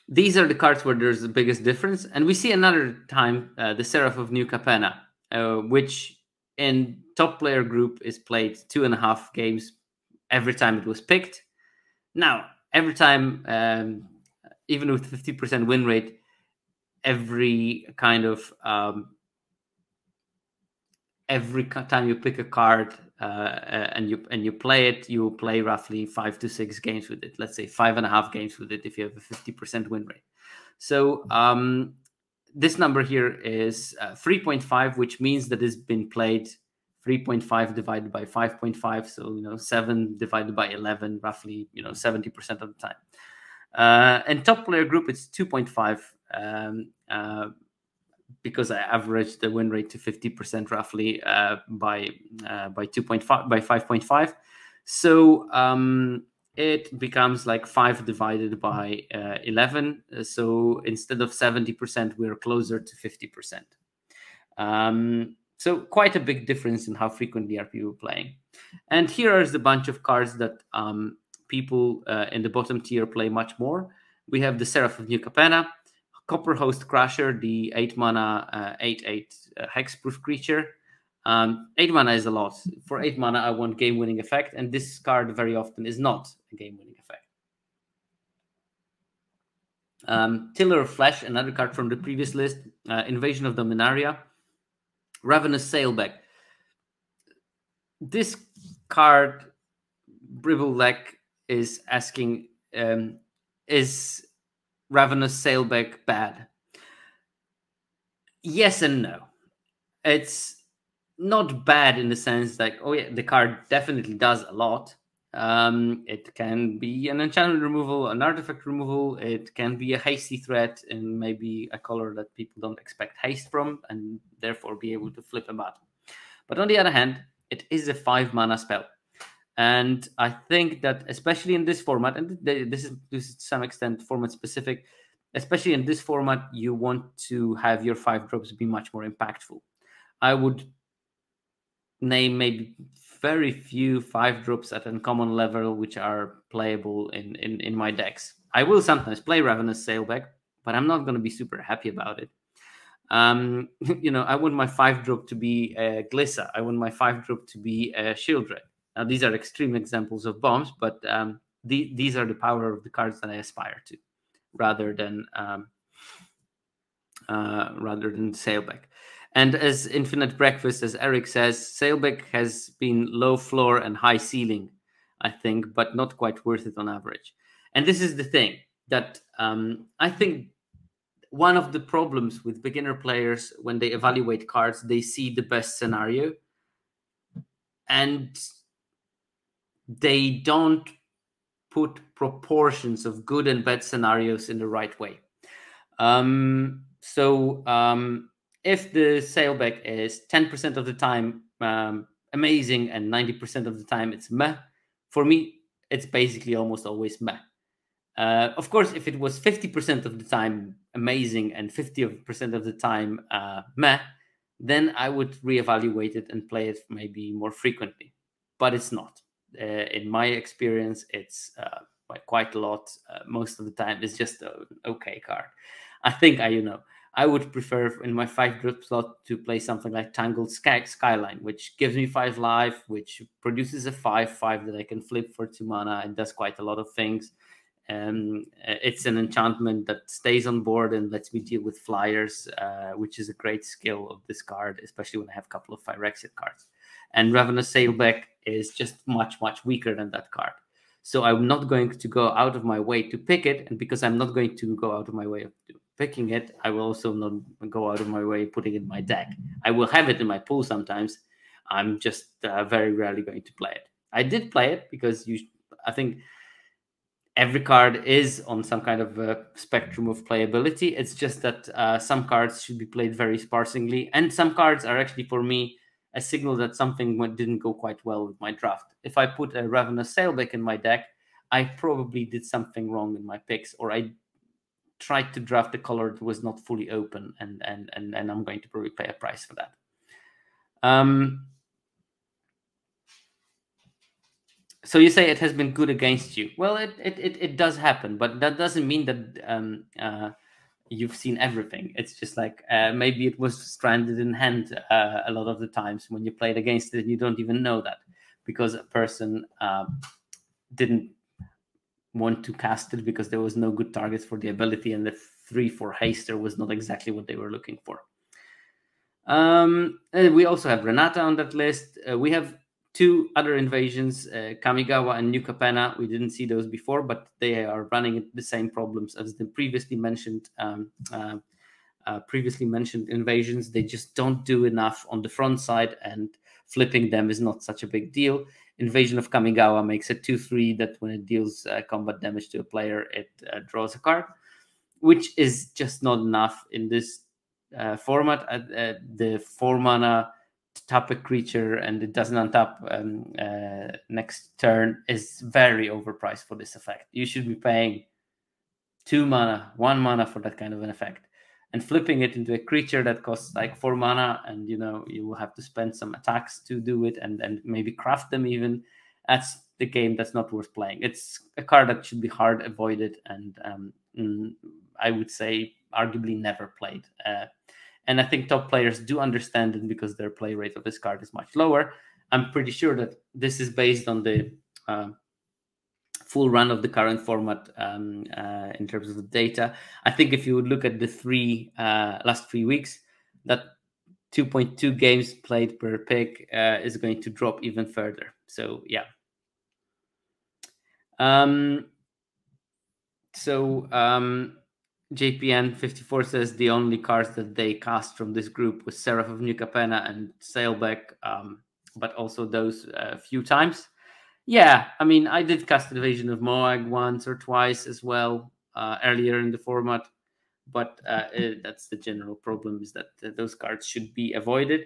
these are the cards where there's the biggest difference, and we see another time uh, the Seraph of New Capenna, uh, which in top player group is played two and a half games every time it was picked. Now, every time, um, even with 50% win rate, every kind of um, every time you pick a card uh, uh, and you and you play it, you play roughly five to six games with it. Let's say five and a half games with it if you have a 50% win rate. So um, this number here is uh, 3.5, which means that it's been played 3.5 divided by 5.5. So, you know, 7 divided by 11, roughly, you know, 70% of the time. Uh, and top player group, it's 2.5 um, uh, because I averaged the win rate to 50% roughly uh, by uh, by 2.5 by 5.5. So um, it becomes like 5 divided by uh, 11 uh, so instead of 70% we're closer to 50% um, so quite a big difference in how frequently are people playing and here is the bunch of cards that um, people uh, in the bottom tier play much more we have the seraph of new capenna copper host crusher the 8 mana 8 uh, 8 uh, hexproof creature um, eight mana is a lot. For eight mana, I want game winning effect, and this card very often is not a game winning effect. Um, Tiller of Flesh, another card from the previous list. Uh, Invasion of Dominaria. Ravenous Sailback. This card, Bribbleleck, is asking um, Is Ravenous Sailback bad? Yes and no. It's not bad in the sense like oh yeah the card definitely does a lot um, it can be an enchantment removal an artifact removal it can be a hasty threat and maybe a color that people don't expect haste from and therefore be able to flip a button but on the other hand it is a five mana spell and i think that especially in this format and this is, this is to some extent format specific especially in this format you want to have your five drops be much more impactful i would name maybe very few five drops at uncommon level which are playable in, in, in my decks. I will sometimes play Ravenous Sailback, but I'm not going to be super happy about it. Um, <laughs> you know, I want my five drop to be a Glissa. I want my five drop to be a Sheoldred. Now, these are extreme examples of bombs, but um, the, these are the power of the cards that I aspire to, rather than um, uh, rather than Sailback. And as Infinite Breakfast, as Eric says, Sailback has been low floor and high ceiling, I think, but not quite worth it on average. And this is the thing that um, I think one of the problems with beginner players when they evaluate cards, they see the best scenario and they don't put proportions of good and bad scenarios in the right way. Um, so um, if the sailback is 10% of the time um, amazing and 90% of the time it's meh, for me, it's basically almost always meh. Uh, of course, if it was 50% of the time amazing and 50% of the time uh, meh, then I would reevaluate it and play it maybe more frequently. But it's not. Uh, in my experience, it's uh, quite a lot. Uh, most of the time, it's just an okay card. I think I, you know, I would prefer in my five drop slot to play something like Tangled Sky Skyline, which gives me five life, which produces a five five that I can flip for two mana and does quite a lot of things. Um, it's an enchantment that stays on board and lets me deal with flyers, uh, which is a great skill of this card, especially when I have a couple of Phyrexia cards. And Ravenous Sailback is just much, much weaker than that card. So I'm not going to go out of my way to pick it. And because I'm not going to go out of my way of picking it, I will also not go out of my way putting it in my deck. I will have it in my pool sometimes. I'm just uh, very rarely going to play it. I did play it because you, I think every card is on some kind of a spectrum of playability. It's just that uh, some cards should be played very sparsely, and some cards are actually for me a signal that something went, didn't go quite well with my draft. If I put a Ravenous Sailback in my deck, I probably did something wrong in my picks, or I tried to draft a color that was not fully open, and and and, and I'm going to probably pay a price for that. Um, so you say it has been good against you. Well, it it it, it does happen, but that doesn't mean that um, uh, you've seen everything. It's just like uh, maybe it was stranded in hand uh, a lot of the times when you played against it. You don't even know that because a person uh, didn't want to cast it because there was no good targets for the ability, and the three for haster was not exactly what they were looking for. Um, we also have Renata on that list. Uh, we have two other invasions, uh, Kamigawa and New Capenna. We didn't see those before, but they are running the same problems as the previously mentioned um, uh, uh, previously mentioned invasions. They just don't do enough on the front side, and flipping them is not such a big deal. Invasion of Kamigawa makes a 2-3 that when it deals uh, combat damage to a player, it uh, draws a card, which is just not enough in this uh, format. the four mana tap a creature and it doesn't untap um, uh, next turn is very overpriced for this effect. You should be paying two mana, one mana for that kind of an effect, and flipping it into a creature that costs like four mana, and you know you will have to spend some attacks to do it, and and maybe craft them even. That's the game that's not worth playing. It's a card that should be hard avoided, and um, mm, I would say arguably never played. Uh, and I think top players do understand it because their play rate of this card is much lower. I'm pretty sure that this is based on the uh, full run of the current format um, uh, in terms of the data. I think if you would look at the three uh, last three weeks, that 2.2 games played per pick uh, is going to drop even further. So yeah. Um, so um, JPN54 says the only cards that they cast from this group was Seraph of New Capenna and Sailback, um, but also those a uh, few times. Yeah, I mean, I did cast Invasion of Moag once or twice as well uh, earlier in the format, but uh, it, that's the general problem is that uh, those cards should be avoided.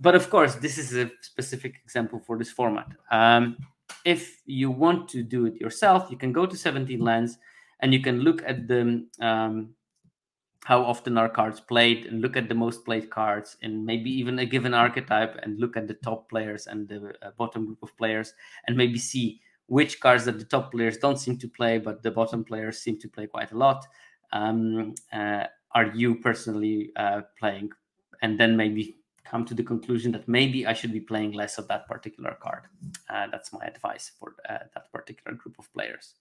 But of course, this is a specific example for this format. Um, if you want to do it yourself, you can go to 17 lands and you can look at the um, how often are cards played and look at the most played cards and maybe even a given archetype and look at the top players and the uh, bottom group of players and maybe see which cards that the top players don't seem to play but the bottom players seem to play quite a lot. Um, uh, are you personally uh, playing? And then maybe come to the conclusion that maybe i should be playing less of that particular card. Uh, that's my advice for uh, that particular group of players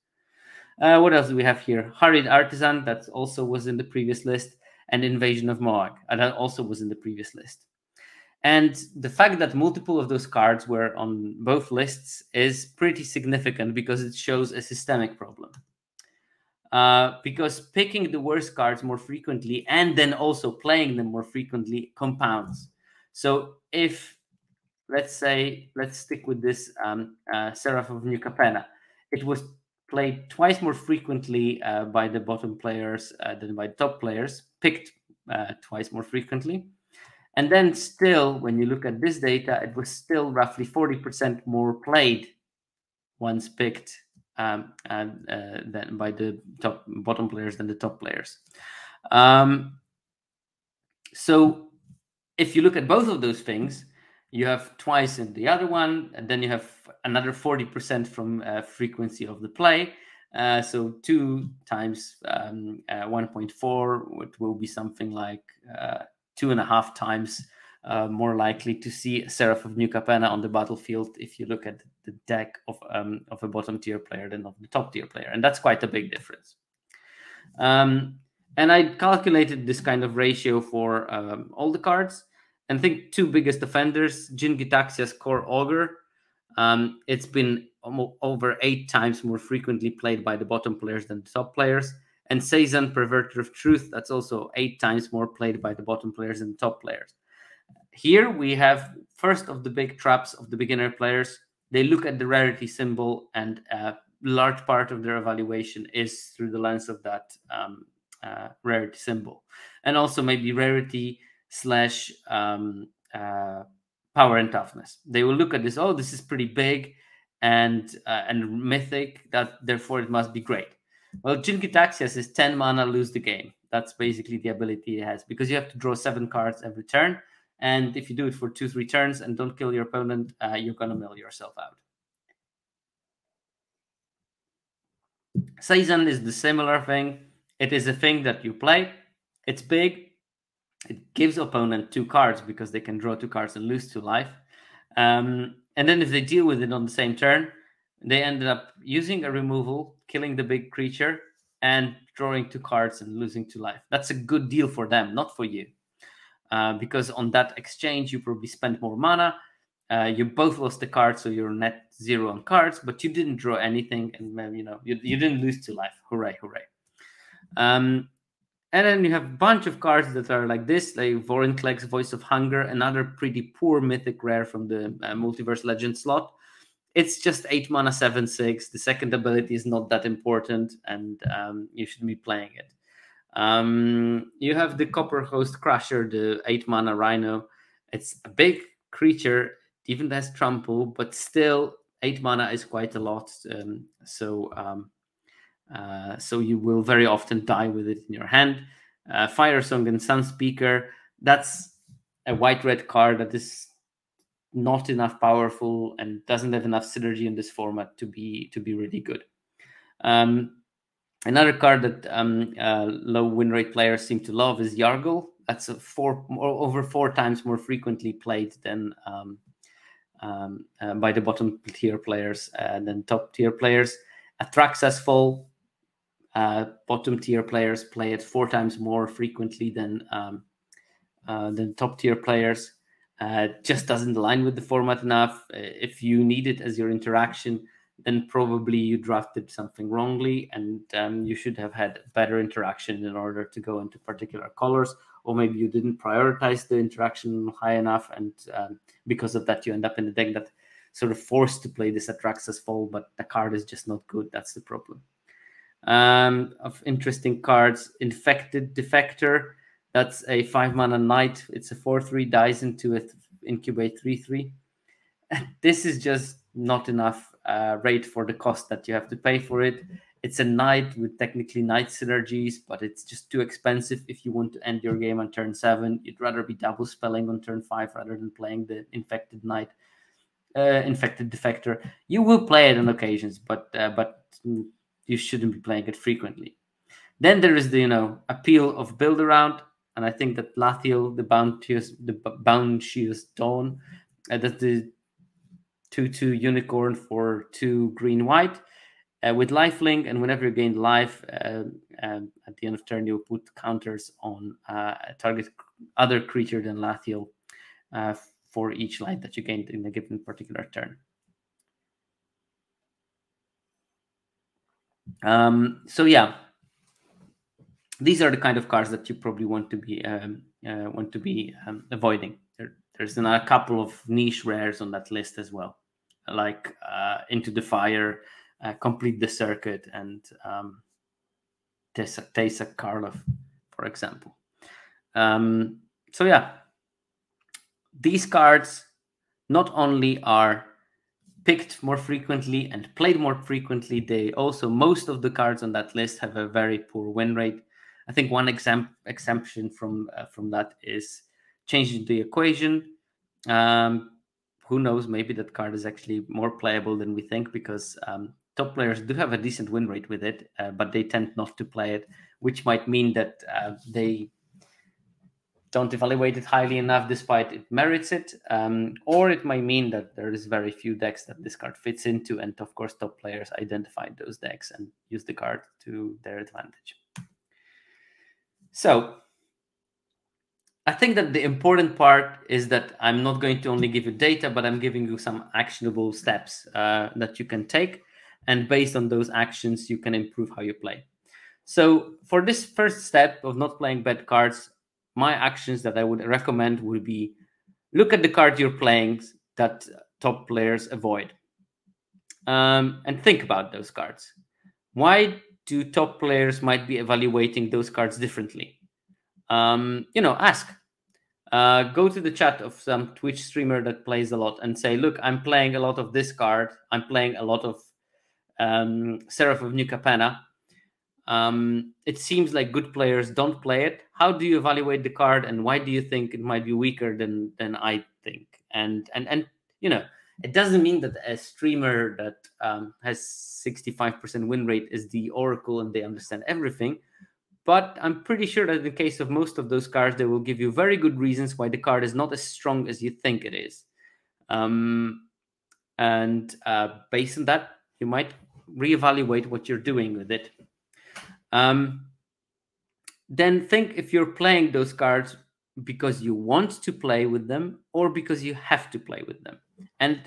uh, what else do we have here? Harried Artisan, that also was in the previous list, and Invasion of Moag, and that also was in the previous list. And the fact that multiple of those cards were on both lists is pretty significant because it shows a systemic problem. Uh, because picking the worst cards more frequently and then also playing them more frequently compounds. So if, let's say, let's stick with this um, uh, Seraph of New Capenna, it was played twice more frequently uh, by the bottom players uh, than by the top players, picked uh, twice more frequently. And then still, when you look at this data, it was still roughly 40% more played once picked um, and, uh, than by the top bottom players than the top players. Um, so if you look at both of those things, you have twice in the other one, and then you have another 40% from uh, frequency of the play. Uh, so two times um, uh, 1.4, which will be something like uh, two and a half times uh, more likely to see Seraph of New Capenna on the battlefield if you look at the deck of um, of a bottom tier player than of the top tier player, and that's quite a big difference. Um, and I calculated this kind of ratio for um, all the cards, and think two biggest offenders: Jin-Gitaxias Core Augur um, it's been over eight times more frequently played by the bottom players than the top players. And Seizan, Perverter of Truth, that's also eight times more played by the bottom players than the top players. Here we have first of the big traps of the beginner players. They look at the rarity symbol, and a large part of their evaluation is through the lens of that um, uh, rarity symbol, and also maybe rarity slash um, uh, power and toughness. They will look at this. Oh, this is pretty big and uh, and mythic. That therefore it must be great. Well, Jin-Gitaxias is 10 mana, lose the game. That's basically the ability it has because you have to draw seven cards every turn. And if you do it for two, three turns and don't kill your opponent, uh, you're going to mill yourself out. Seizan is the similar thing. It is a thing that you play. It's big it gives opponent two cards because they can draw two cards and lose two life. Um, and then if they deal with it on the same turn, they ended up using a removal, killing the big creature, and drawing two cards and losing two life. That's a good deal for them, not for you. Uh, because on that exchange, you probably spent more mana. Uh, you both lost the card, so you're net zero on cards, but you didn't draw anything, and you know you, you didn't lose two life. Hooray, hooray! Um, and then you have a bunch of cards that are like this, like Vorinclex, Voice of Hunger, another pretty poor mythic rare from the uh, Multiverse Legend slot. It's just 8 mana, 7 6. The second ability is not that important, and um, you should be playing it. Um, you have the Copperhost Crusher, the 8 mana Rhino. It's a big creature, even has trample, but still, 8 mana is quite a lot. Um, so, um, uh, so you will very often die with it in your hand. Uh, Firesong and Sunspeaker, that's a white red card that is not enough powerful and doesn't have enough synergy in this format to be to be really good. Um, another card that um, uh, low win rate players seem to love is Yargle. That's a four more, over four times more frequently played than um, um uh, by the bottom tier players uh, than top tier players. Atraxa's Fall uh, bottom tier players play it four times more frequently than um, uh, than top tier players. Uh, just doesn't align with the format enough. Uh, if you need it as your interaction, then probably you drafted something wrongly, and um, you should have had better interaction in order to go into particular colors, or maybe you didn't prioritize the interaction high enough, and um, because of that, you end up in a deck that sort of forced to play this Atraxa's Fall, but the card is just not good. That's the problem um, of interesting cards. Infected Defector. That's a five mana knight. It's a four three dies into it. Incubate three three. <laughs> This is just not enough uh, rate for the cost that you have to pay for it. it's a knight with technically knight synergies, but it's just too expensive if you want to end your game on turn seven. You'd rather be double spelling on turn five rather than playing the infected knight, uh, infected defector. You will play it on occasions, but uh, but you shouldn't be playing it frequently. Then there is the you know appeal of build around, and I think that Lathiel, the bounteous, the bounteous dawn, uh, that's the two two unicorn for two green white uh, with lifelink, and whenever you gain life, uh, um, at the end of turn, you put counters on uh, target other creature than Lathiel uh, for each life that you gained in a given particular turn. Um, so yeah, these are the kind of cards that you probably want to be um, uh, want to be um, avoiding. There, there's a couple of niche rares on that list as well, like uh, Into the Fire, uh, complete the circuit and um, Teysa, Teysa Karlov, for example. Um, so yeah, these cards not only are picked more frequently and played more frequently, they also most of the cards on that list have a very poor win rate. I think one exam- exemption from uh, from that is changing the equation. Um, who knows? Maybe that card is actually more playable than we think because um, top players do have a decent win rate with it, uh, but they tend not to play it, which might mean that uh, they don't evaluate it highly enough despite it merits it. Um, or it might mean that there is very few decks that this card fits into. And of course, top players identify those decks and use the card to their advantage. So I think that the important part is that I'm not going to only give you data, but I'm giving you some actionable steps uh, that you can take and based on those actions you can improve how you play so for this first step of not playing bad cards my actions that i would recommend would be look at the card you're playing that top players avoid. Um, and think about those cards. Why do top players might be evaluating those cards differently? Um, you know ask. Uh, go to the chat of some twitch streamer that plays a lot and say look i'm playing a lot of this card. I'm playing a lot of um, Seraph of New Capenna. Um, it seems like good players don't play it. How do you evaluate the card, and why do you think it might be weaker than than I think? And and and you know, it doesn't mean that a streamer that um, has 65% win rate is the oracle and they understand everything. But I'm pretty sure that in the case of most of those cards, they will give you very good reasons why the card is not as strong as you think it is. Um, and uh, based on that, you might reevaluate what you're doing with it. Um, then think if you're playing those cards because you want to play with them or because you have to play with them. And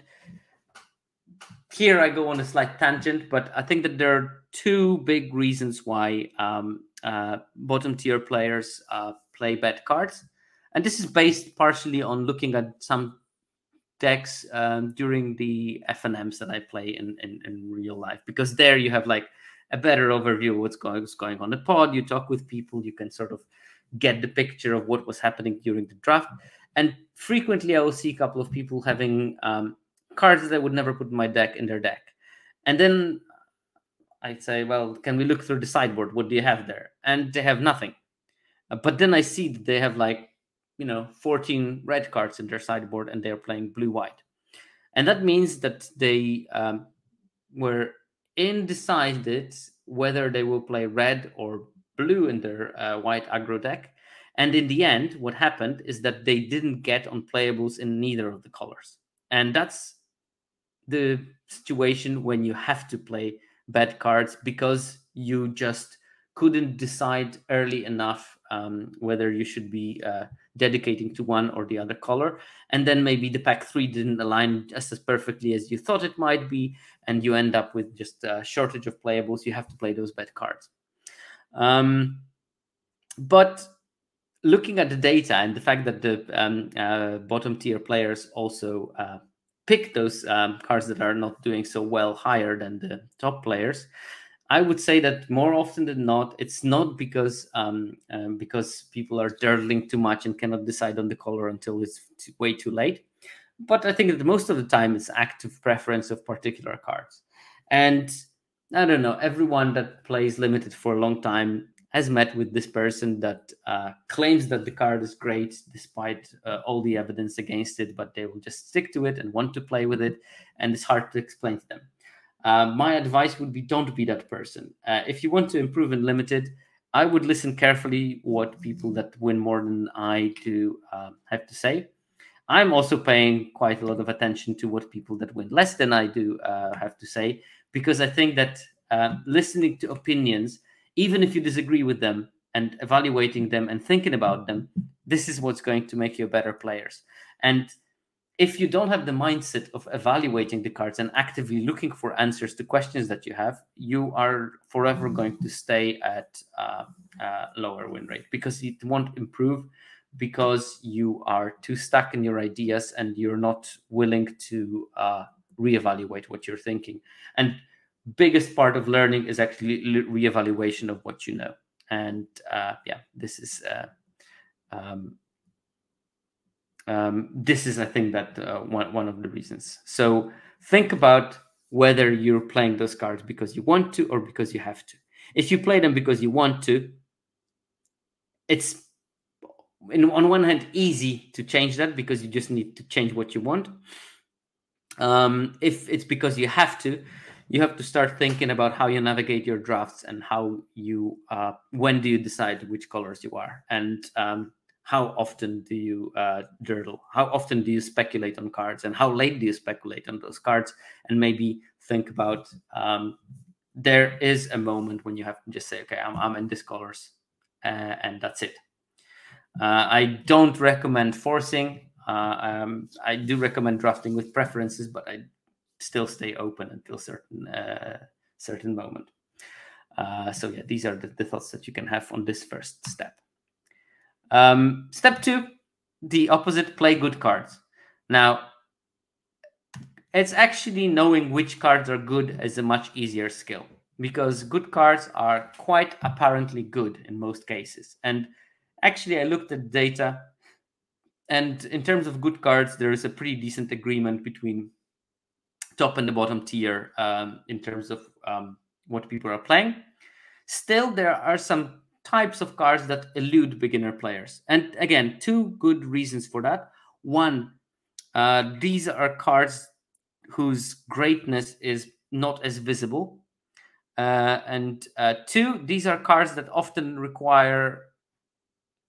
here I go on a slight tangent, but I think that there are two big reasons why um, uh, bottom tier players uh, play bad cards. And this is based partially on looking at some decks um, during the FNMs that I play in, in, in real life because there you have like a better overview of what's going, what's going on the pod. You talk with people, you can sort of get the picture of what was happening during the draft. And frequently, I will see a couple of people having um, cards that I would never put in my deck in their deck. And then I say, well, can we look through the sideboard? What do you have there? And they have nothing. Uh, but then I see that they have like you know 14 red cards in their sideboard and they're playing blue white and that means that they um, were undecided whether they will play red or blue in their uh, white aggro deck. And in the end what happened is that they didn't get on playables in neither of the colors. And that's the situation when you have to play bad cards because you just couldn't decide early enough um, whether you should be uh, dedicating to one or the other color. And then maybe the pack three didn't align just as perfectly as you thought it might be. And you end up with just a shortage of playables. You have to play those bad cards. Um, but looking at the data and the fact that the um, uh, bottom tier players also uh, pick those um, cards that are not doing so well higher than the top players, I would say that more often than not, it's not because um, um, because people are durdling too much and cannot decide on the color until it's way too late. But I think that most of the time it's active preference of particular cards. And I don't know, everyone that plays limited for a long time has met with this person that uh, claims that the card is great despite uh, all the evidence against it, but they will just stick to it and want to play with it, and it's hard to explain to them. Uh, my advice would be don't be that person. Uh, if you want to improve in limited, I would listen carefully what people that win more than I do uh, have to say. I'm also paying quite a lot of attention to what people that win less than I do uh, have to say because I think that listening to opinions even if you disagree with them and evaluating them and thinking about them, this is what's going to make you better players. And if you don't have the mindset of evaluating the cards and actively looking for answers to questions that you have, you are forever going to stay at uh, uh, lower win rate because it won't improve because you are too stuck in your ideas and you're not willing to uh, reevaluate what you're thinking. And biggest part of learning is actually reevaluation of what you know. And uh, yeah, this is uh, um, um, this is I think that uh, one one of the reasons. So think about whether you're playing those cards because you want to or because you have to. If you play them because you want to, it's in, on one hand easy to change that because you just need to change what you want. Um, if it's because you have to, you have to start thinking about how you navigate your drafts and how you uh, when do you decide which colors you are and um, how often do you uh, durdle how often do you speculate on cards and how late do you speculate on those cards and maybe think about um, there is a moment when you have to just say okay i'm, I'm in this colors uh, and that's it uh, i don't recommend forcing uh, um, i do recommend drafting with preferences but i still stay open until certain uh, certain moment. Uh, so yeah, these are the, the, thoughts that you can have on this first step. Um, step two, the opposite, play good cards. Now, it's actually knowing which cards are good is a much easier skill because good cards are quite apparently good in most cases. And actually, I looked at data, and in terms of good cards, there is a pretty decent agreement between top and the bottom tier um, in terms of um, what people are playing. Still, there are some types of cards that elude beginner players. And again, two good reasons for that. One, uh, these are cards whose greatness is not as visible. Uh, and uh, two, these are cards that often require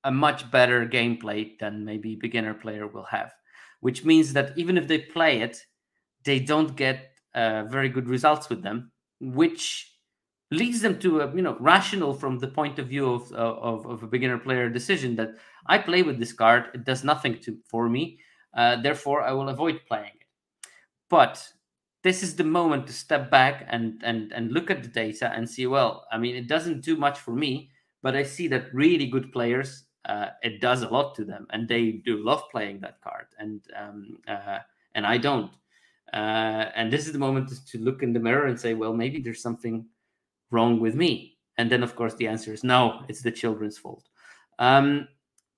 a much better gameplay than maybe beginner player will have, which means that even if they play it, they don't get uh, very good results with them, which leads them to a you know rational from the point of view of, of, of a beginner player decision that I play with this card, it does nothing to for me, uh, therefore I will avoid playing it. But this is the moment to step back and and and look at the data and see well i mean it doesn't do much for me but i see that really good players uh, it does a lot to them and they do love playing that card and um, uh, and i don't. Uh, and this is the moment to look in the mirror and say, well, maybe there's something wrong with me. And then, of course, the answer is no, it's the children's fault. Um,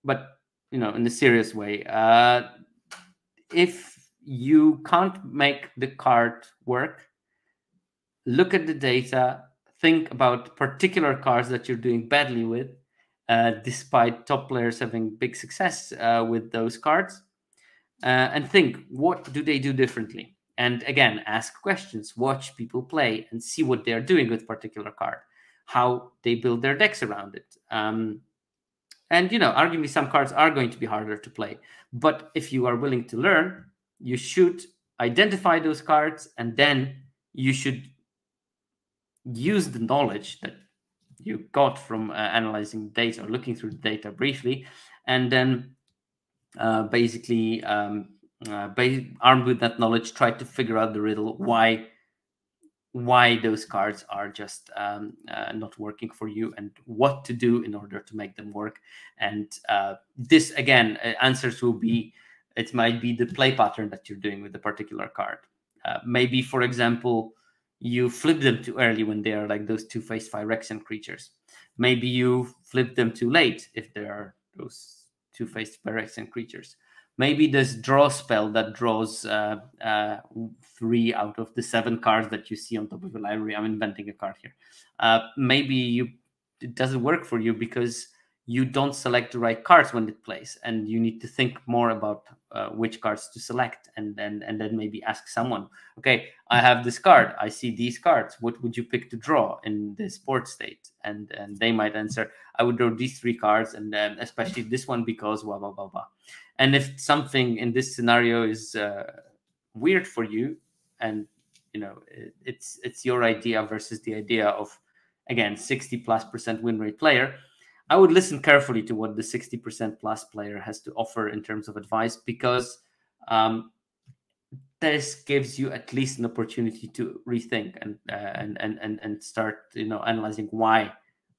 but, you know, in a serious way, uh, if you can't make the card work, look at the data, think about particular cards that you're doing badly with, uh, despite top players having big success uh, with those cards, uh, and think what do they do differently? And again ask questions watch people play and see what they're doing with particular card how they build their decks around it. Um, and you know arguably some cards are going to be harder to play. But if you are willing to learn you should identify those cards and then you should use the knowledge that you got from uh, analyzing data or looking through the data briefly. And then uh, basically um, uh, armed with that knowledge, try to figure out the riddle why why those cards are just um, uh, not working for you and what to do in order to make them work. And uh, this again, uh, answers will be it might be the play pattern that you're doing with the particular card. Uh, maybe, for example, you flip them too early when they are like those two-faced Phyrexian creatures. Maybe you flip them too late if there are those two-faced Phyrexian creatures maybe this draw spell that draws uh, uh, three out of the seven cards that you see on top of the library. I'm inventing a card here. Uh, maybe you it doesn't work for you because you don't select the right cards when it plays, and you need to think more about uh, which cards to select, and then and then maybe ask someone, okay, I have this card, I see these cards. What would you pick to draw in this board state? And and they might answer, I would draw these three cards, and then especially this one because blah blah blah blah. And if something in this scenario is uh, weird for you, and you know it, it's it's your idea versus the idea of again 60 plus percent win rate player, I would listen carefully to what the 60 percent plus player has to offer in terms of advice because um, this gives you at least an opportunity to rethink and uh, and and and and start you know analyzing why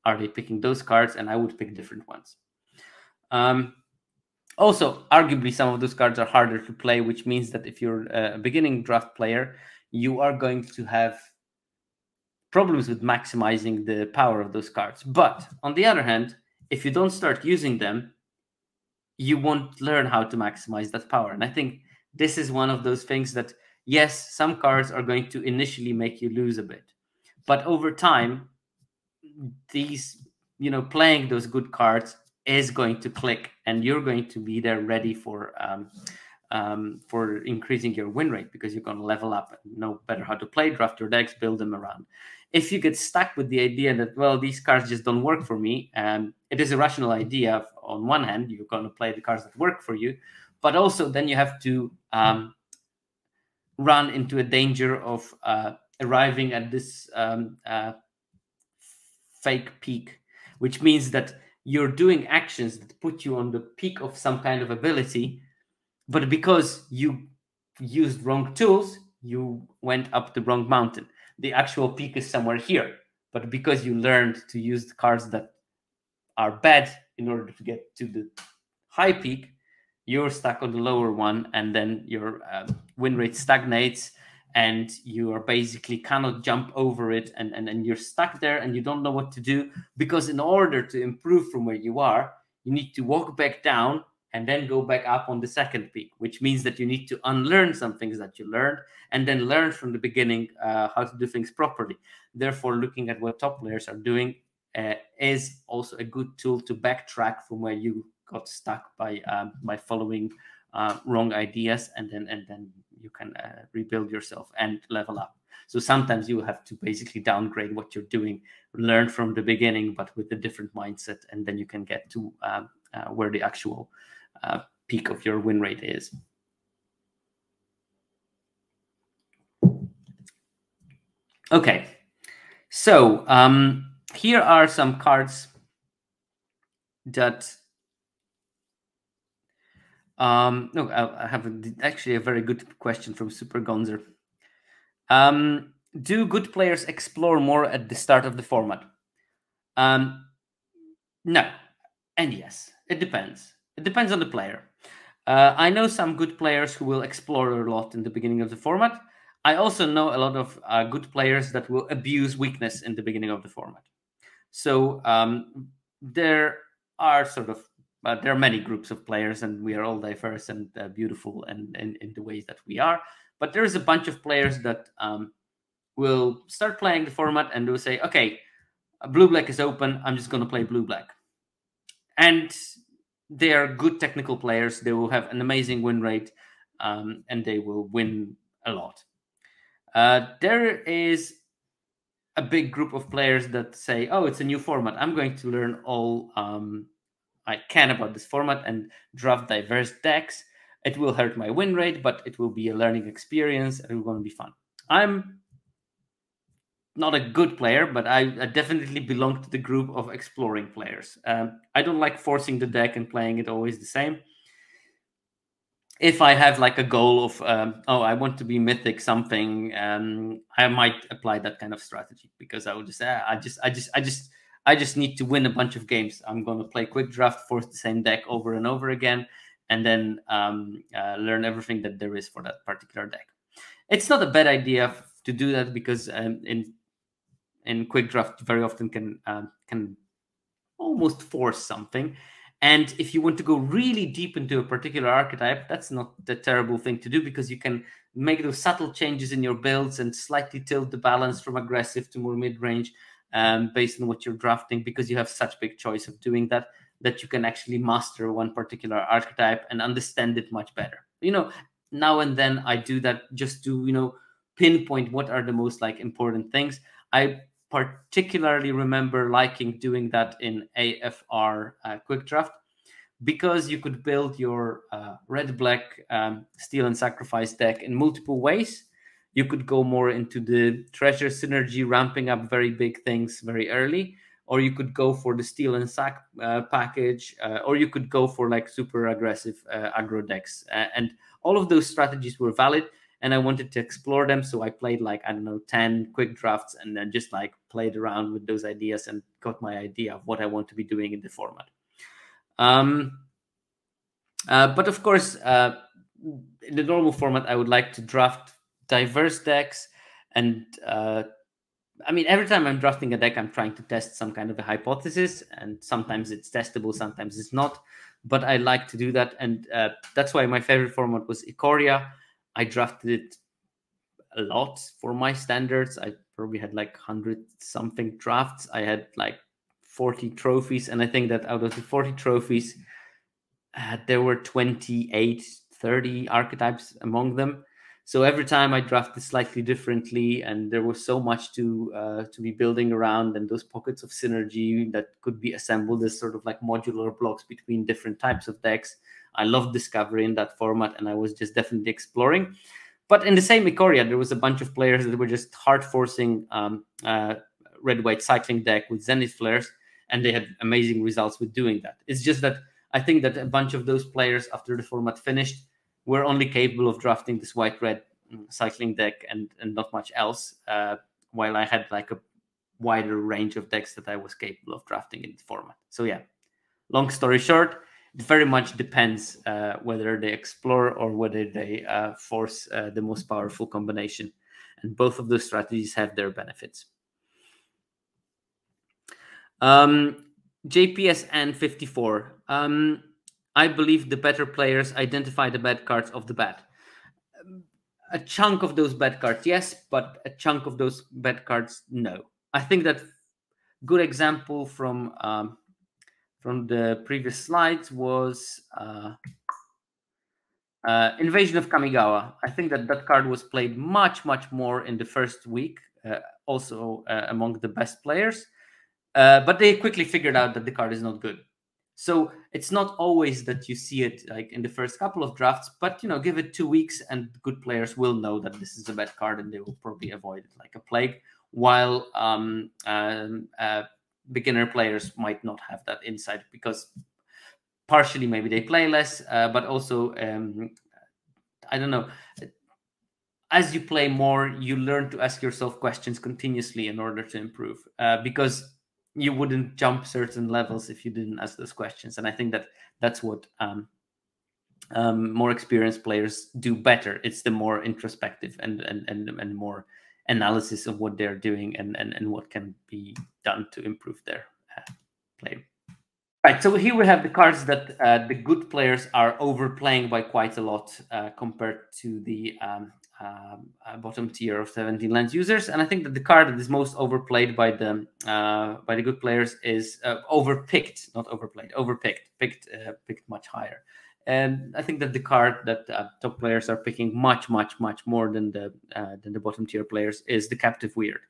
are they picking those cards and I would pick different ones. Um, also, arguably, some of those cards are harder to play, which means that if you're a beginning draft player, you are going to have problems with maximizing the power of those cards. But on the other hand, if you don't start using them, you won't learn how to maximize that power. And I think this is one of those things that, yes, some cards are going to initially make you lose a bit. But over time, these, you know, playing those good cards is going to click and you're going to be there ready for um, um, for increasing your win rate because you're going to level up and know better how to play, draft your decks, build them around. If you get stuck with the idea that well these cards just don't work for me, um, it is a rational idea. On one hand, you're going to play the cards that work for you, but also then you have to um, run into a danger of uh, arriving at this um, uh, fake peak, which means that you're doing actions that put you on the peak of some kind of ability, but because you used wrong tools, you went up the wrong mountain. The actual peak is somewhere here, but because you learned to use the cards that are bad in order to get to the high peak, you're stuck on the lower one, and then your uh, win rate stagnates, and you are basically cannot jump over it and, and, and you're stuck there and you don't know what to do because in order to improve from where you are you need to walk back down and then go back up on the second peak which means that you need to unlearn some things that you learned and then learn from the beginning uh, how to do things properly therefore looking at what top players are doing uh, is also a good tool to backtrack from where you got stuck by um, by following uh, wrong ideas and then and then you can uh, rebuild yourself and level up. So sometimes you have to basically downgrade what you're doing, learn from the beginning, but with a different mindset, and then you can get to um, where the actual uh, peak of your win rate is. Okay, so um, here are some cards that um, no, I, have a, actually a very good question from Super Gonzer. Um, do good players explore more at the start of the format? Um, no, and yes, it depends. It depends on the player. Uh, I know some good players who will explore a lot in the beginning of the format. I also know a lot of uh, good players that will abuse weakness in the beginning of the format. So um, there are sort of but there are many groups of players and we are all diverse and uh, beautiful and in the ways that we are but there's a bunch of players that um, will start playing the format and will say okay blue black is open i'm just going to play blue black and they are good technical players they will have an amazing win rate um, and they will win a lot uh, there is a big group of players that say oh it's a new format i'm going to learn all um, I can about this format and draft diverse decks. It will hurt my win rate, but it will be a learning experience and going to be fun. I'm not a good player, but I, I definitely belong to the group of exploring players. Um, I don't like forcing the deck and playing it always the same. If I have like a goal of, um, oh, I want to be mythic something, um, I might apply that kind of strategy because I would just, uh, I just, I just, I just I just need to win a bunch of games. I'm going to play quick draft, force the same deck over and over again, and then um, uh, learn everything that there is for that particular deck. It's not a bad idea to do that because um, in in quick draft very often can um, can almost force something, And if you want to go really deep into a particular archetype, that's not the terrible thing to do because you can make those subtle changes in your builds and slightly tilt the balance from aggressive to more mid-range um, based on what you're drafting because you have such big choice of doing that that you can actually master one particular archetype and understand it much better. You know, now and then I do that just to, you know, pinpoint what are the most like important things. I particularly remember liking doing that in AFR uh, Quick Draft because you could build your uh, red black um, and sacrifice deck in multiple ways. You could go more into the treasure synergy, ramping up very big things very early, or you could go for the steal and sack uh, package, uh, or you could go for like super aggressive uh, aggro decks. and all of those strategies were valid and I wanted to explore them. So I played like, I don't know, 10 quick drafts and then just like played around with those ideas and got my idea of what I want to be doing in the format. Um, uh, but of course, uh, in the normal format, I would like to draft diverse decks. And uh, I mean, every time I'm drafting a deck, I'm trying to test some kind of a hypothesis. And sometimes it's testable, sometimes it's not. But I like to do that. And uh, that's why my favorite format was Ikoria I drafted it a lot for my standards. I probably had like 100 something drafts. I had like 40 trophies. And I think that out of the 40 trophies, uh, there were 28, 30 archetypes among them. So every time I drafted slightly differently, and there was so much to uh, to be building around, and those pockets of synergy that could be assembled as sort of like modular blocks between different types of decks. I loved Discovery in that format, and I was just definitely exploring. But in the same Ikoria, there was a bunch of players that were just hard forcing um, uh, red white cycling deck with Zenith flares, and they had amazing results with doing that. It's just that I think that a bunch of those players, after the format finished, were only capable of drafting this white red mm, cycling deck and and not much else. Uh, while I had like a wider range of decks that I was capable of drafting in the format. So yeah, long story short, it very much depends uh, whether they explore or whether they uh, force uh, the most powerful combination. And both of those strategies have their benefits. Um, JPSN 54. Um, I believe the better players identify the bad cards of the bad. A chunk of those bad cards, yes, but a chunk of those bad cards, no. I think that good example from um, from the previous slides was uh, uh, Invasion of Kamigawa. I think that that card was played much, much more in the first week, uh, also uh, among the best players. Uh, but they quickly figured out that the card is not good. So it's not always that you see it like in the first couple of drafts, but you know, give it two weeks and good players will know that this is a bad card and they will probably avoid it like a plague. While um, um, uh, beginner players might not have that insight because partially maybe they play less, uh, but also um, I don't know. As you play more, you learn to ask yourself questions continuously in order to improve uh, because you wouldn't jump certain levels if you didn't ask those questions. And I think that that's what um, um, more experienced players do better. It's the more introspective and and and, and more analysis of what they're doing and, and, and what can be done to improve their uh, play. Right, so here we have the cards that uh, the good players are overplaying by quite a lot uh, compared to the um, um uh, bottom tier of 17 lands users, and I think that the card that is most overplayed by the uh, by the good players is uh, overpicked, not overplayed, overpicked, picked picked much higher. And I think that the card that uh, top players are picking much, much, much more than the uh, than the bottom tier players is the Captive Weird.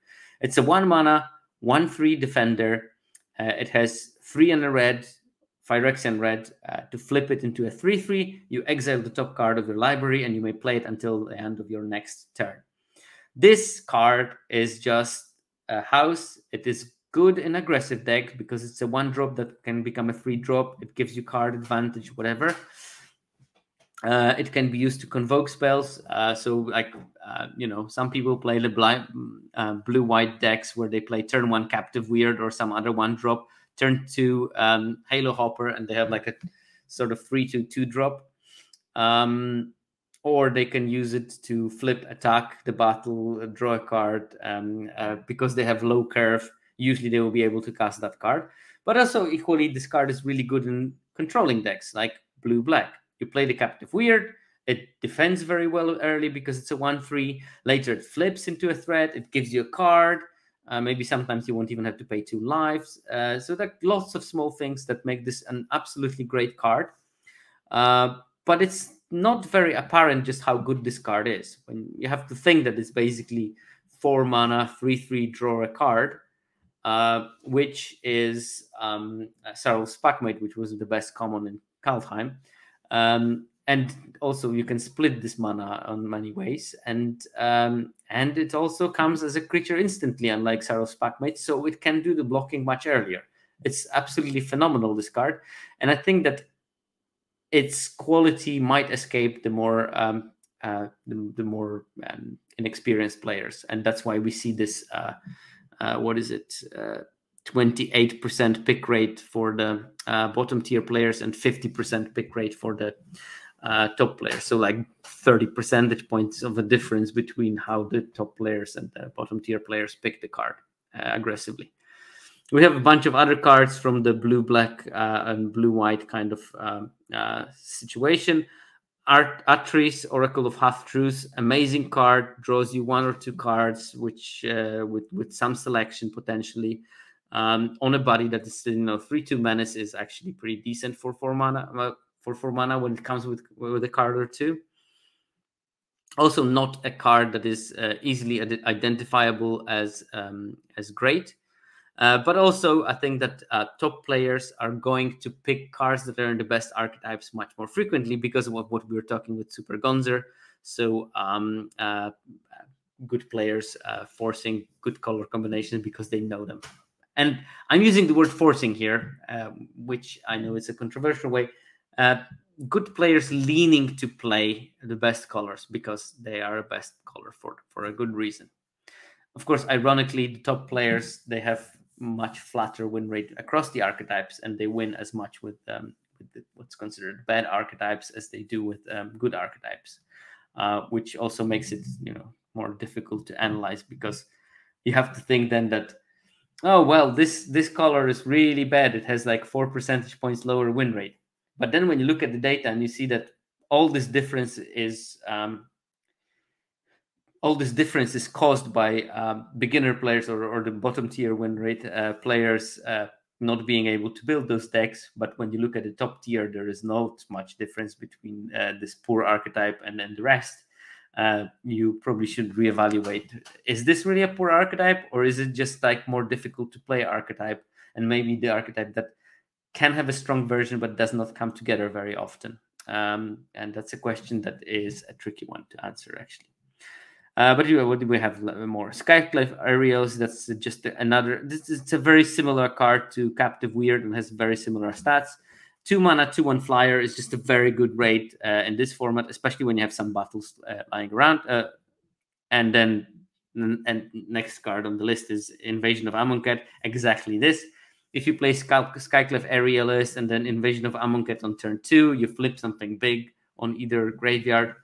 It's a one mana, one three defender. Uh, it has three and a red, Phyrexian red. Uh, to flip it into a three three, you exile the top card of your library, and you may play it until the end of your next turn. This card is just a house. It is good in aggressive deck because it's a one drop that can become a three drop. It gives you card advantage, whatever. Uh, it can be used to convoke spells. Uh, so, like, uh, you know, some people play the uh, blue white decks where they play turn one Captive Weird or some other one drop, turn two um, Halo Hopper, and they have like a sort of three to two drop. Um, or they can use it to flip attack the battle, draw a card um, uh, because they have low curve usually they will be able to cast that card. But also equally, this card is really good in controlling decks like blue black. You play the Captive Weird, it defends very well early because it's a 1 3. Later, it flips into a threat, it gives you a card. Uh, maybe sometimes you won't even have to pay two lives. Uh, so there are lots of small things that make this an absolutely great card. Uh, but it's not very apparent just how good this card is. When you have to think that it's basically four mana, three three, draw a card, uh, which is um, Sarulf's Packmate, which was the best common in Kaldheim. Um, and also you can split this mana on many ways. And um, and it also comes as a creature instantly unlike Sarulf's Packmate so it can do the blocking much earlier. It's absolutely phenomenal this card. And i think that its quality might escape the more um, uh, the, the, more um, inexperienced players. And that's why we see this uh, uh, what is it 28% uh, pick rate for the uh, bottom tier players and 50% pick rate for the uh, top players. So like 30 percentage points of a difference between how the top players and the bottom tier players pick the card aggressively. We have a bunch of other cards from the blue black and blue white kind of um, situation. Art Atris, Oracle of Half Truths, amazing card, draws you one or two cards, which uh, with with some selection potentially. Um, on a body that is you know three two menace is actually pretty decent for four mana for four mana when it comes with with a card or two. Also, not a card that is uh, easily identifiable as um, as great. Uh, but also, I think that uh, top players are going to pick cards that are in the best archetypes much more frequently because of what, what we were talking with Super Gonzer. So, um, uh, good players uh, forcing good color combinations because they know them. And I'm using the word forcing here, um, which I know is a controversial way, uh, good players leaning to play the best colors because they are a best color for for a good reason. Of course, ironically, the top players they have much flatter win rate across the archetypes, and they win as much with, um, with the, what's considered bad archetypes as they do with um, good archetypes, uh, which also makes it you know more difficult to analyze because you have to think then that oh well this this color is really bad. It has like four percentage points lower win rate. But then when you look at the data and you see that all this difference is um, all this difference is caused by uh, beginner players or, or, the bottom tier win rate uh, players uh, not being able to build those decks. But when you look at the top tier, there is not much difference between uh, this poor archetype and then the rest. Uh, you probably should reevaluate: is this really a poor archetype, or is it just like more difficult to play archetype, and maybe the archetype that can have a strong version but does not come together very often? Um, and that's a question that is a tricky one to answer, actually. Uh, but what do we have more? Skyclave Aerialist, that's just another, this is a very similar card to Captive Weird and has very similar stats. Two mana, two one flyer is just a very good rate uh, in this format, especially when you have some battles uh, lying around. Uh, and then and next card on the list is Invasion of Amonkhet, exactly this. If you play Sky, Skyclave Aerialist and then Invasion of Amonkhet on turn two, you flip something big on either graveyard.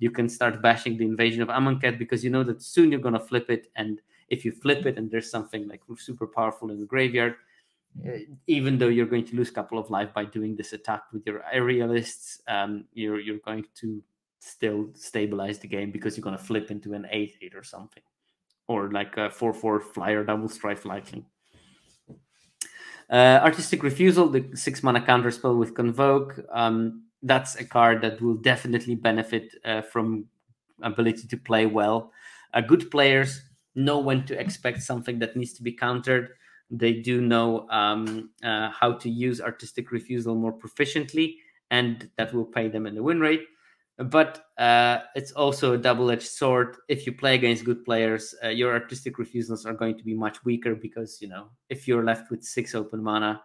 You can start bashing the Invasion of Amonkhet because you know that soon you're going to flip it. And if you flip it and there's something like super powerful in the graveyard, uh, even though you're going to lose a couple of life by doing this attack with your aerialists, um, you're you're going to still stabilize the game because you're going to flip into an 8 8 or something, or like a 4 4 flyer double strike lightning. Uh, Artistic Refusal, the six mana counter spell with Convoke. Um, that's a card that will definitely benefit uh, from ability to play well. Uh, good players know when to expect something that needs to be countered. They do know um, uh, how to use Artistic Refusal more proficiently, and that will pay them in the win rate but uh, it's also a double-edged sword. If you play against good players, uh, your artistic refusals are going to be much weaker because you know if you're left with six open mana,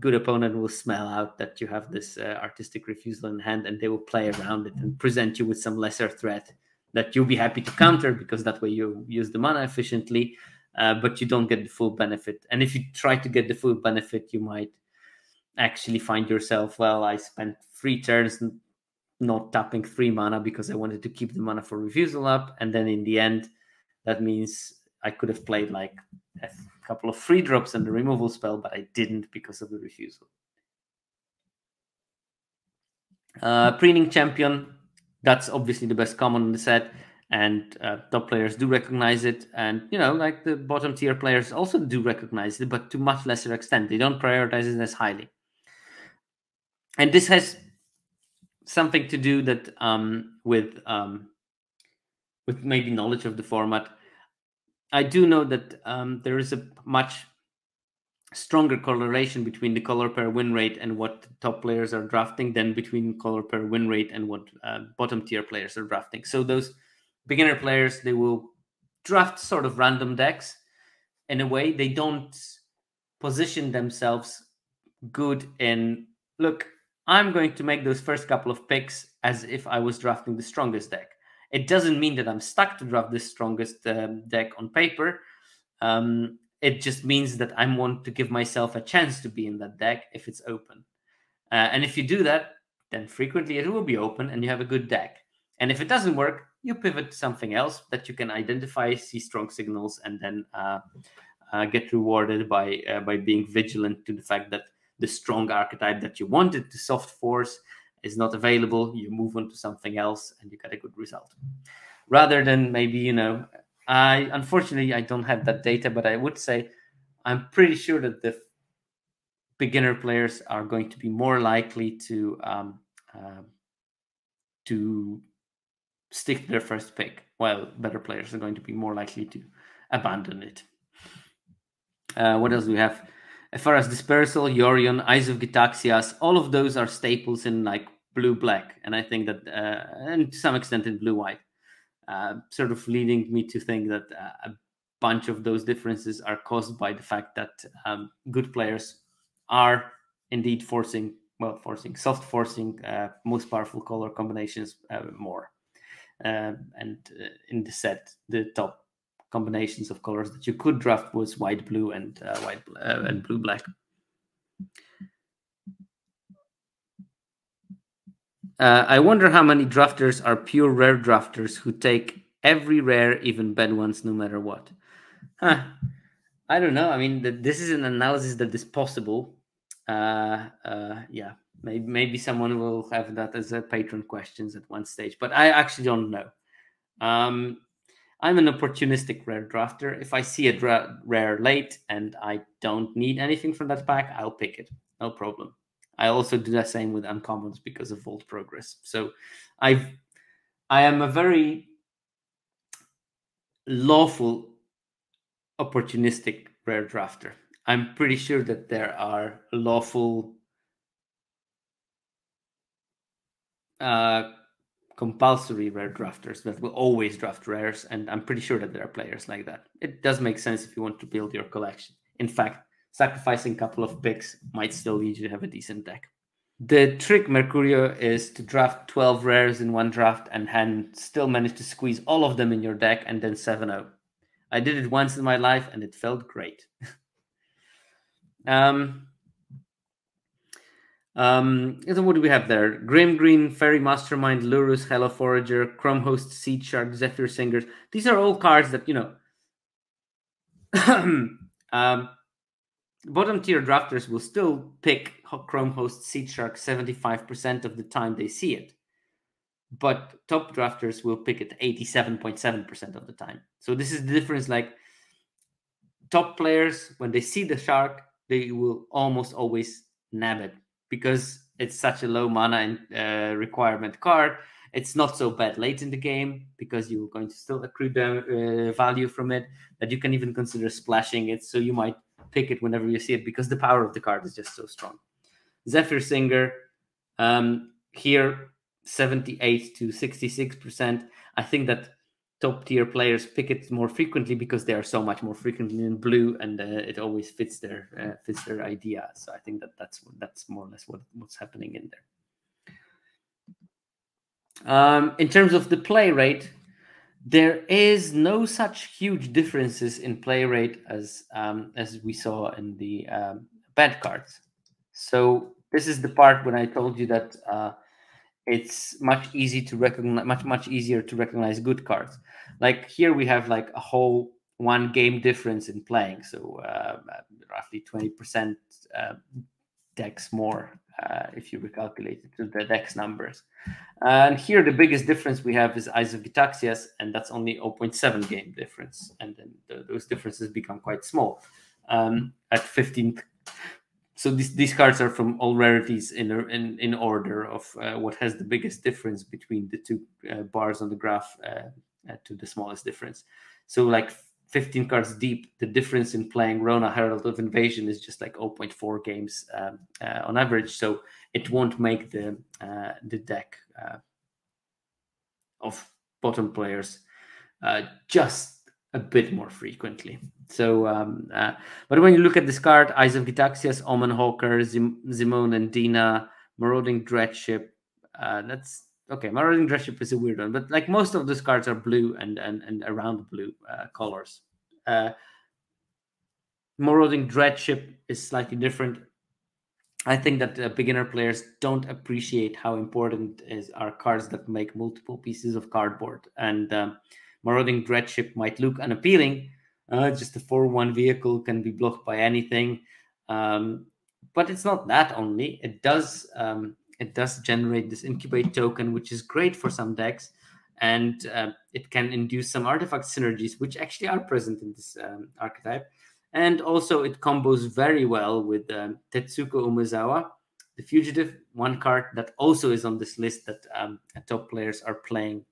good opponent will smell out that you have this uh, artistic refusal in hand, and they will play around it and present you with some lesser threat that you'll be happy to counter because that way you use the mana efficiently, uh, but you don't get the full benefit. And if you try to get the full benefit, you might actually find yourself well. I spent three turns not tapping three mana because I wanted to keep the mana for refusal up. And then in the end, that means I could have played like a couple of free drops and the removal spell, but I didn't because of the refusal. Uh, preening champion, that's obviously the best common in the set, and uh, top players do recognize it. And you know, like the bottom tier players also do recognize it, but to much lesser extent. They don't prioritize it as highly. And this has something to do that um, with um, with maybe knowledge of the format. I do know that um, there is a much stronger correlation between the color pair win rate and what top players are drafting than between color pair win rate and what uh, bottom tier players are drafting. So those beginner players they will draft sort of random decks in a way they don't position themselves good in look i'm going to make those first couple of picks as if i was drafting the strongest deck it doesn't mean that i'm stuck to draft the strongest um, deck on paper um, it just means that I want to give myself a chance to be in that deck if it's open. Uh, and if you do that, then frequently it will be open and you have a good deck. And if it doesn't work, you pivot to something else that you can identify, see strong signals, and then uh, uh, get rewarded by uh, by being vigilant to the fact that the strong archetype that you wanted to soft force is not available. You move on to something else, and you get a good result. Rather than maybe you know I unfortunately I don't have that data, but I would say I'm pretty sure that the beginner players are going to be more likely to um, uh, to stick to their first pick, while better players are going to be more likely to abandon it. Uh, what else do we have? Ephara's Dispersal, Yorion, Eyes of Gitaxias, all of those are staples in like blue black, and I think that, uh, and to some extent in blue white. Uh, sort of leading me to think that uh, a bunch of those differences are caused by the fact that um, good players are indeed forcing, well, forcing, soft forcing uh, most powerful color combinations uh, more. Um, and uh, in the set, the top combinations of colors that you could draft was white, blue, and white and blue, black. Uh, I wonder how many drafters are pure rare drafters who take every rare, even bad ones, no matter what. Huh. I don't know. I mean, the, this is an analysis that is possible. Uh, uh, yeah, maybe maybe someone will have that as a patron questions at one stage, but I actually don't know. Um, I'm an opportunistic rare drafter. If I see a dra- rare late and I don't need anything from that pack, I'll pick it. No problem. I also do the same with uncommons because of Vault Progress. So I've I am a very lawful opportunistic rare drafter. I'm pretty sure that there are lawful uh, compulsory rare drafters that will always draft rares, and I'm pretty sure that there are players like that. It does make sense if you want to build your collection. In fact, sacrificing a couple of picks might still lead you to have a decent deck. The trick, Mercurio, is to draft 12 rares in one draft and hand still manage to squeeze all of them in your deck and then 7 0. I did it once in my life and it felt great. <laughs> um, um, so what do we have there? Grim Green, Faerie Mastermind, Lurus, Halo Forager, Chrome Host, Seed Shark, Zephyr Singers. These are all cards that, you know, <clears throat> um, bottom tier drafters will still pick Chrome Host Seed Shark 75% of the time they see it. But top drafters will pick it 87.7% of the time. So this is the difference. Like top players, when they see the shark, they will almost always nab it because it's such a low mana and uh, requirement card. It's not so bad late in the game because you're going to still accrue the, uh, value from it that you can even consider splashing it. So you might pick it whenever you see it because the power of the card is just so strong. Zephyr Singer, um, here 78 to 66%. I think that top tier players pick it more frequently because they are so much more frequently in blue and uh, it always fits their uh, fits their idea. So I think that that's that's more or less what, what's happening in there. Um, in terms of the play rate, there is no such huge differences in play rate as um, as we saw in the um, bad cards. So this is the part when I told you that uh, it's much easy to recognize, much much easier to recognize good cards. Like here we have like a whole one game difference in playing, so uh, roughly twenty percent uh, decks more uh, if you recalculate it to the dex numbers. And here the biggest difference we have is Eyes of Gitaxias, and that's only 0.7 game difference. And then the, those differences become quite small um, at 15. So these, these cards are from all rarities in, in, in order of uh, what has the biggest difference between the two uh, bars on the graph uh, uh, to the smallest difference. So like 15 cards deep, the difference in playing Rona Herald of Invasion is just like 0.4 games um, uh, on average. So it won't make the uh, the deck of bottom players just a bit more frequently. So, um, uh, but when you look at this card, Eyes of Gitaxias, Omen Hawker, Zim- Zimone and Dina, Marauding Dreadship, uh, that's okay, Marauding Dreadship is a weird one, but like most of those cards are blue and and, and around blue uh, colors. Uh, Marauding Dreadship is slightly different. I think that uh, beginner players don't appreciate how important is are cards that make multiple pieces of cardboard. And um, Marauding Dreadship might look unappealing. Uh, just a 4-1 vehicle can be blocked by anything. Um, but it's not that only. It does um, it does generate this incubate token, which is great for some decks, and uh, it can induce some artifact synergies, which actually are present in this um, archetype. And also, it combos very well with um, Tetsuko Umezawa, the fugitive, one card that also is on this list that um, top players are playing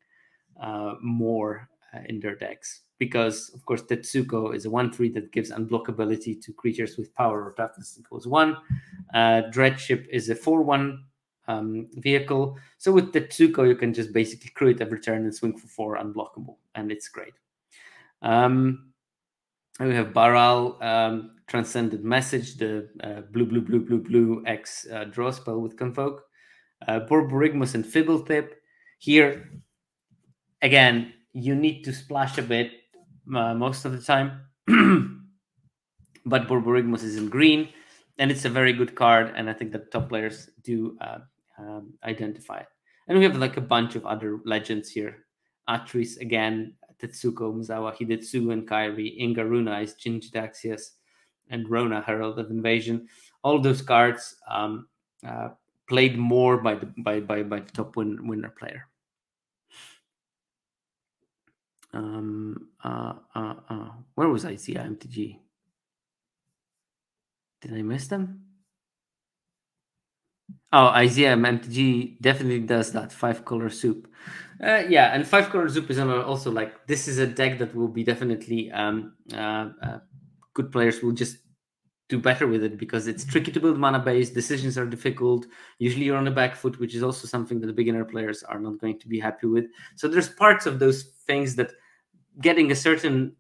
uh, more in their decks. Because, of course, Tetsuko is a 1 3 that gives unblockability to creatures with power or toughness equals 1. Uh, Dreadship is a 4 1 um, vehicle. So with Tetsuko, you can just basically crew it every turn and swing for four unblockable, and it's great. Um, we have Baral um, Transcendent Message, the uh, blue, blue, blue, blue, blue X uh, draw spell with Convoke. Uh, Borborygmos and Fblthp. Here, again, you need to splash a bit uh, most of the time, <clears throat> but Borborygmos is in green and it's a very good card and i think that top players do uh, um, identify it. And we have like a bunch of other legends here. Atris again, Tetsuko Umezawa, Hidetsu and Kairi, Ingaruna is Jin-Gitaxias, and Rona, Herald of Invasion. All those cards um, uh, played more by the by by, by the top win, winner player. Um, uh, uh, uh. Where was IZEA MTG? Did I miss them? Oh, IZM MTG definitely does that. Five color soup. Uh, yeah, and five color soup is also like this is a deck that will be definitely um, uh, uh, good players will just do better with it because it's tricky to build mana base. Decisions are difficult. Usually you're on the back foot, which is also something that the beginner players are not going to be happy with. So there's parts of those things that getting a certain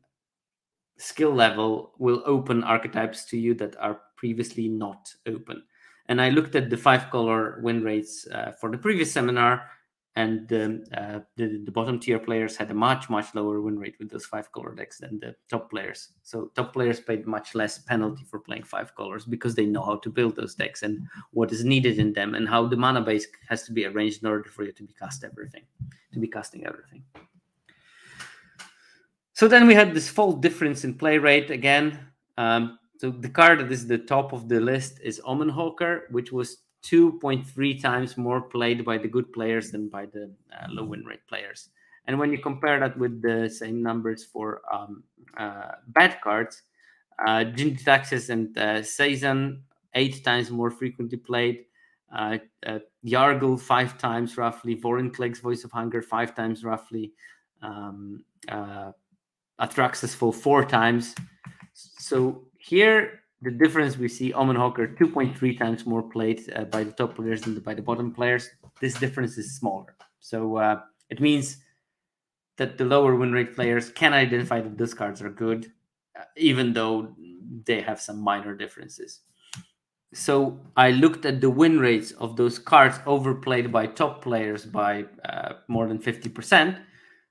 skill level will open archetypes to you that are previously not open. And I looked at the five color win rates uh, for the previous seminar, and uh, the, the bottom tier players had a much, much lower win rate with those five color decks than the top players. So top players paid much less penalty for playing five colors because they know how to build those decks and what is needed in them and how the mana base has to be arranged in order for you to be cast everything, to be casting everything. So then we had this full difference in play rate again. Um, so the card that is the top of the list is Omenhawker, which was 2.3 times more played by the good players than by the uh, low win rate players. And when you compare that with the same numbers for um, uh, bad cards, uh, Jin-Gitaxias and uh, Seizan, eight times more frequently played. Uh, uh, Yargle, five times roughly. Vorinclex, Voice of Hunger, five times roughly. Um, uh, Atraxas four times. So here, the difference we see Omen Hawker 2.3 times more played uh, by the top players than by the bottom players. This difference is smaller. So uh, it means that the lower win rate players can identify that those cards are good, uh, even though they have some minor differences. So I looked at the win rates of those cards overplayed by top players by uh, more than 50%.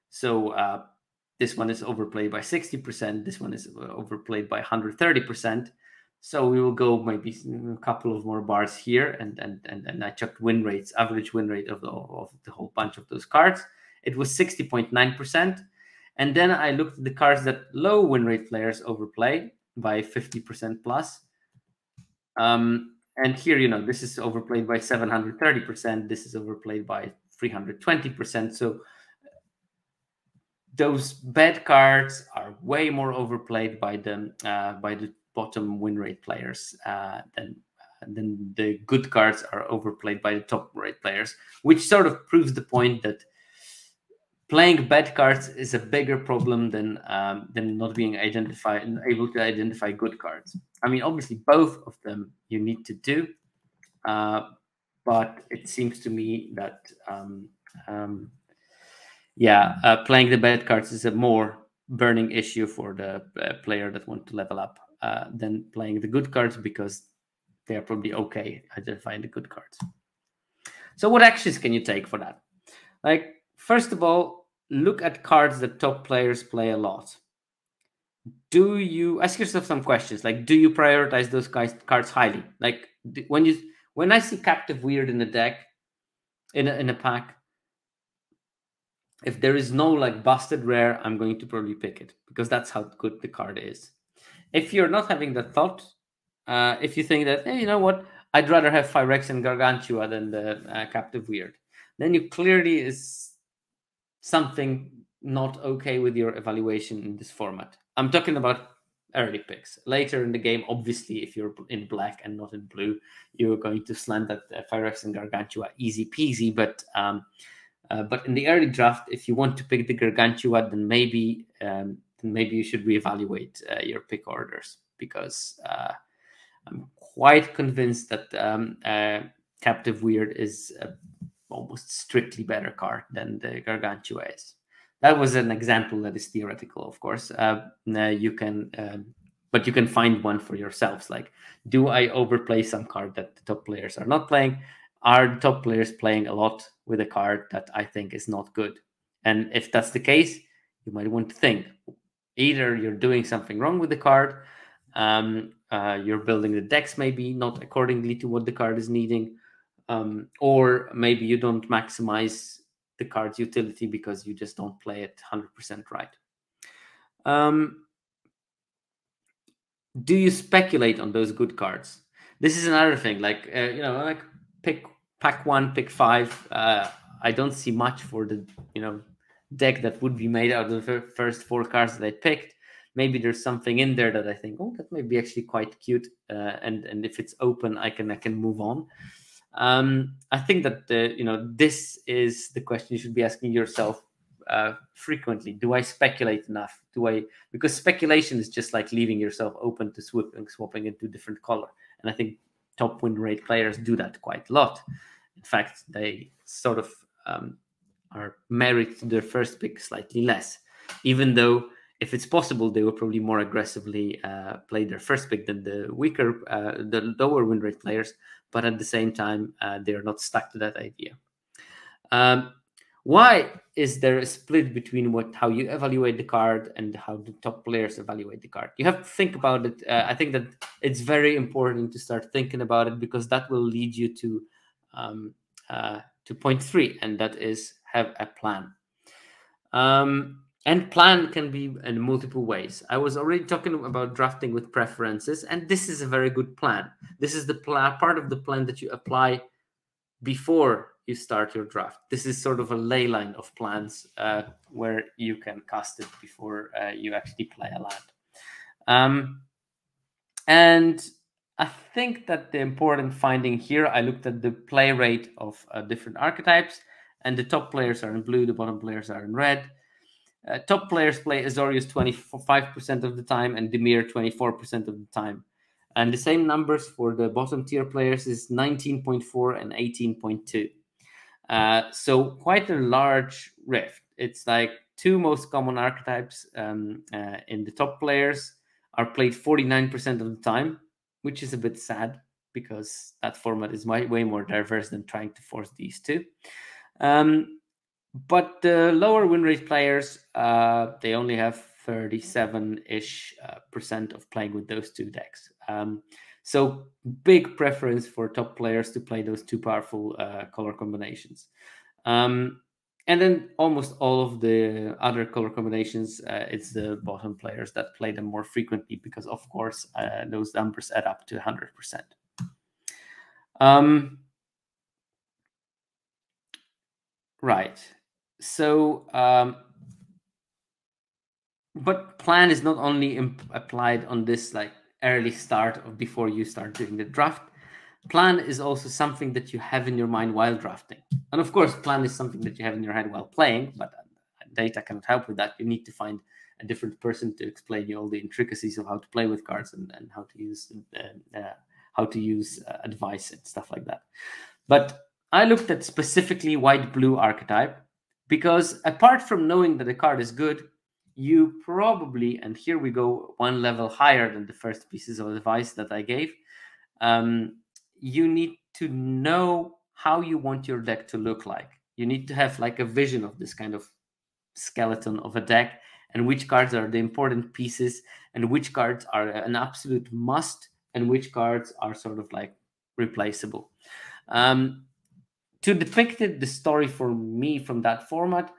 So uh, this one is overplayed by 60%. This one is uh, overplayed by 130%. So we will go maybe a couple of more bars here, and and and, and I checked win rates, average win rate of the of the whole bunch of those cards. It was 60.9%. And then I looked at the cards that low win rate players overplay by 50% plus. Um, and here, you know, this is overplayed by 730%. This is overplayed by 320%. So those bad cards are way more overplayed by the uh, by the bottom win rate players uh, than than the good cards are overplayed by the top rate players, which sort of proves the point that playing bad cards is a bigger problem than um, than not being identified and able to identify good cards. I mean, obviously, both of them you need to do, uh, but it seems to me that um, um, yeah, uh, playing the bad cards is a more burning issue for the uh, player that want to level up uh, than playing the good cards because they are probably okay identifying the good cards. So, what actions can you take for that? Like, first of all, look at cards that top players play a lot. Do you ask yourself some questions like, do you prioritize those guys, cards highly? Like, when you when I see Captive Weird in a deck, in a, in a pack, if there is no like busted rare, I'm going to probably pick it because that's how good the card is. If you're not having that thought, uh, if you think that, hey, you know what, I'd rather have Phyrexian Gargantua than the uh, Captive Weird, then you clearly is something not okay with your evaluation in this format. I'm talking about early picks. Later in the game, obviously, if you're in black and not in blue, you're going to slant that uh, and Gargantua easy peasy. But um, uh, but in the early draft, if you want to pick the Gargantua, then maybe um, then maybe you should reevaluate uh, your pick orders because uh, I'm quite convinced that um, uh, Captive Weird is almost strictly better card than the Gargantua is. That was an example that is theoretical, of course. Uh, you can, um, but you can find one for yourselves. Like, do I overplay some card that the top players are not playing? Are the top players playing a lot with a card that I think is not good? And if that's the case, you might want to think either you're doing something wrong with the card, um, uh, you're building the decks maybe not accordingly to what the card is needing, um, or maybe you don't maximize the card's utility because you just don't play it 100% right. Um, do you speculate on those good cards? This is another thing. Like uh, you know, like pick pack one, pick five. Uh, I don't see much for the you know deck that would be made out of the first four cards that I picked. Maybe there's something in there that I think, oh, that may be actually quite cute, uh, and and if it's open, I can I can move on. Um, I think that you know this is the question you should be asking yourself uh, frequently. Do I speculate enough? Do I because speculation is just like leaving yourself open to swapping swapping into different color, and I think top win rate players do that quite a lot. In fact, they sort of um, are married to their first pick slightly less, even though if it's possible, they will probably more aggressively uh, play their first pick than the weaker, uh, the lower win rate players. But at the same time, uh, they are not stuck to that idea. Um, why is there a split between what how you evaluate the card and how the top players evaluate the card? You have to think about it. Uh, I think that it's very important to start thinking about it because that will lead you to um, uh, to point three, and that is have a plan. Um, and plan can be in multiple ways. I was already talking about drafting with preferences, and this is a very good plan. This is the part of the plan that you apply before you start your draft. This is sort of a ley line of plans uh, where you can cast it before uh, you actually play a land. Um, and I think that the important finding here, I looked at the play rate of uh, different archetypes, and the top players are in blue, the bottom players are in red. Uh, top players play Azorius 25% of the time and Dimir 24% of the time. And the same numbers for the bottom tier players is 19.4 and 18.2. Uh, so quite a large rift. It's like two most common archetypes um, uh, in the top players are played 49% of the time, which is a bit sad because that format is way, way more diverse than trying to force these two. Um, but the lower win rate players, uh, they only have 37-ish uh, percent of playing with those two decks. Um, so big preference for top players to play those two powerful uh, color combinations. Um, and then almost all of the other color combinations, uh, it's the bottom players that play them more frequently because, of course, uh, those numbers add up to 100%. Um, right. So, um, but plan is not only applied on this like early start of before you start doing the draft. Plan is also something that you have in your mind while drafting, and of course, plan is something that you have in your head while playing. But data cannot help with that. You need to find a different person to explain you all the intricacies of how to play with cards and, and how to use uh, uh, how to use uh, advice and stuff like that. But I looked at specifically white blue archetype because apart from knowing that the card is good, you probably and here we go one level higher than the first pieces of advice that I gave. Um, you need to know how you want your deck to look like. You need to have like a vision of this kind of skeleton of a deck and which cards are the important pieces and which cards are an absolute must and which cards are sort of like replaceable. Um, to depict it, the story for me from that format,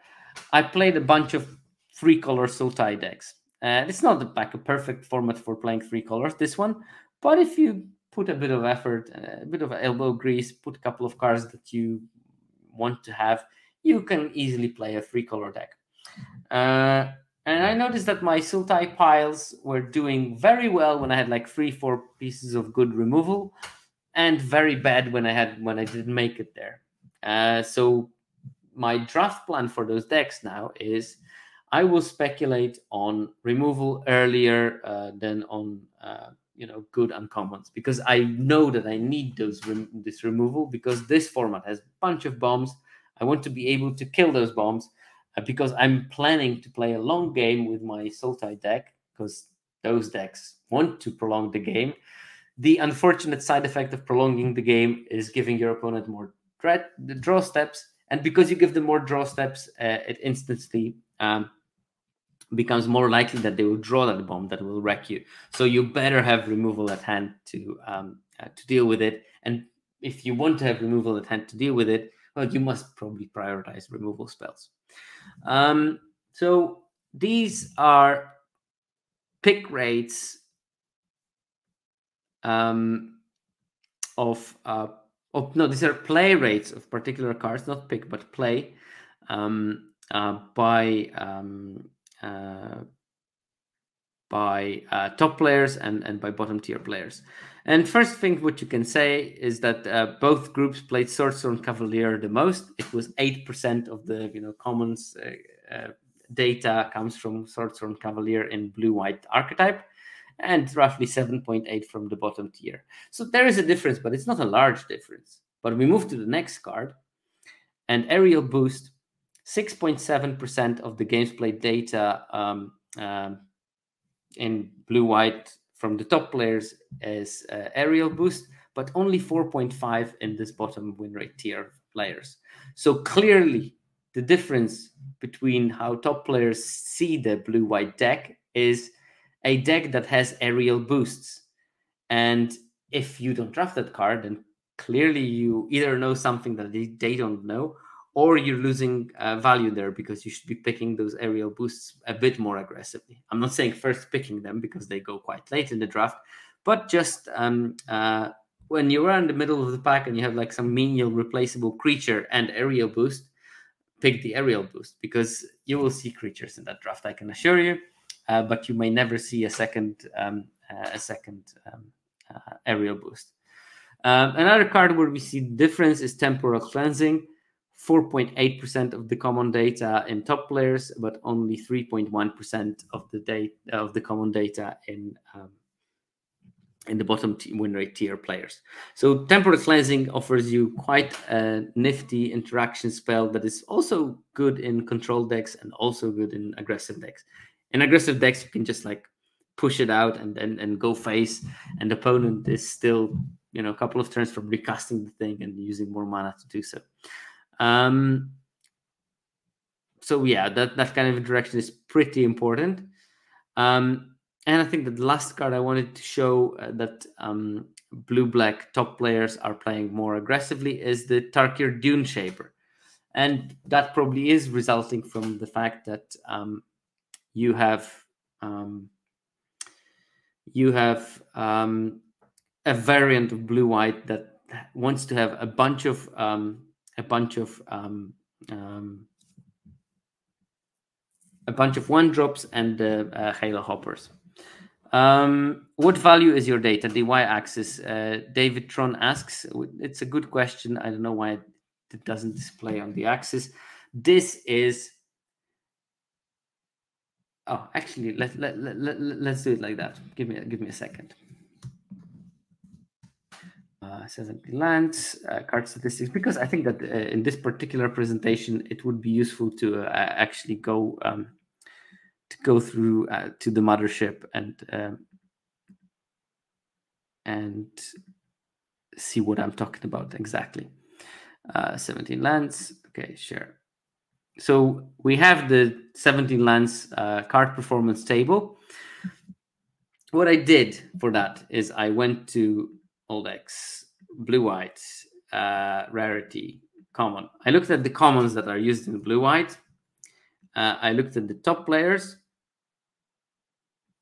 I played a bunch of three color Sultai decks. And it's not like a perfect format for playing three colors, this one, but if you put a bit of effort, a bit of elbow grease, put a couple of cards that you want to have, you can easily play a three color deck. Uh, and I noticed that my Sultai piles were doing very well when I had like three, four pieces of good removal, and very bad when I had when I didn't make it there. Uh, so my draft plan for those decks now is I will speculate on removal earlier uh, than on uh, you know good uncommons because I know that I need those rem this removal because this format has a bunch of bombs. I want to be able to kill those bombs uh, because I'm planning to play a long game with my Sultai deck because those decks want to prolong the game. The unfortunate side effect of prolonging the game is giving your opponent more the draw steps, and because you give them more draw steps, uh, it instantly um, becomes more likely that they will draw that bomb that will wreck you. So you better have removal at hand to um, uh, to deal with it. And if you want to have removal at hand to deal with it, well, you must probably prioritize removal spells. Um, so these are pick rates um, of, uh, of no, these are play rates of particular cards, not pick but play um, uh, by um, uh, by uh, top players and, and by bottom tier players. And first thing what you can say is that uh, both groups played Swordsworn Cavalier the most. It was 8% of the you know commons uh, uh, data comes from Swordsworn Cavalier in blue-white archetype and roughly 7.8 from the bottom tier. So there is a difference, but it's not a large difference. But we move to the next card and Aerial Boost 6.7% of the games played data um, um, in blue white from the top players is uh, aerial boost, but only 4.5 in this bottom win rate tier players. So clearly, the difference between how top players see the blue white deck is a deck that has aerial boosts. And if you don't draft that card, then clearly you either know something that they, they don't know, or you're losing uh, value there because you should be picking those aerial boosts a bit more aggressively. I'm not saying first picking them because they go quite late in the draft, but just um, uh, when you're in the middle of the pack and you have like some menial replaceable creature and aerial boost, pick the aerial boost because you will see creatures in that draft. I can assure you, uh, but you may never see a second um, uh, a second um, uh, aerial boost. Um, another card where we see difference is temporal cleansing. 4.8% of the common data in top players, but only 3.1% of the data of the common data in um, in the bottom win rate tier players. So temporal cleansing offers you quite a nifty interaction spell that is also good in control decks and also good in aggressive decks. In aggressive decks, you can just like push it out and and, and go face, and the opponent is still you know a couple of turns from recasting the thing and using more mana to do so. Um, so yeah, that, that kind of direction is pretty important. Um, and I think that the last card I wanted to show uh, that um, blue-black top players are playing more aggressively is the Tarkir Dune Shaper. And that probably is resulting from the fact that um, you have um, you have um, a variant of blue-white that wants to have a bunch of um, a bunch of um, um, a bunch of one drops and uh, uh, hoppers. Um, what value is your data? The y-axis. Uh, David Tron asks. It's a good question. I don't know why it doesn't display on the axis. This is. Oh, actually, let, let, let, let, let's do it like that. Give me give me a second. Uh, says empty lands, uh, card statistics, because I think that uh, in this particular presentation, it would be useful to uh, actually go um, to go through uh, to the mothership and um, and see what I'm talking about exactly. Uh, 17 lands. Okay, sure. So we have the 17 lands uh, card performance table. What I did for that is I went to old X, blue white, uh, rarity, common. I looked at the commons that are used in blue white. Uh, I looked at the top players.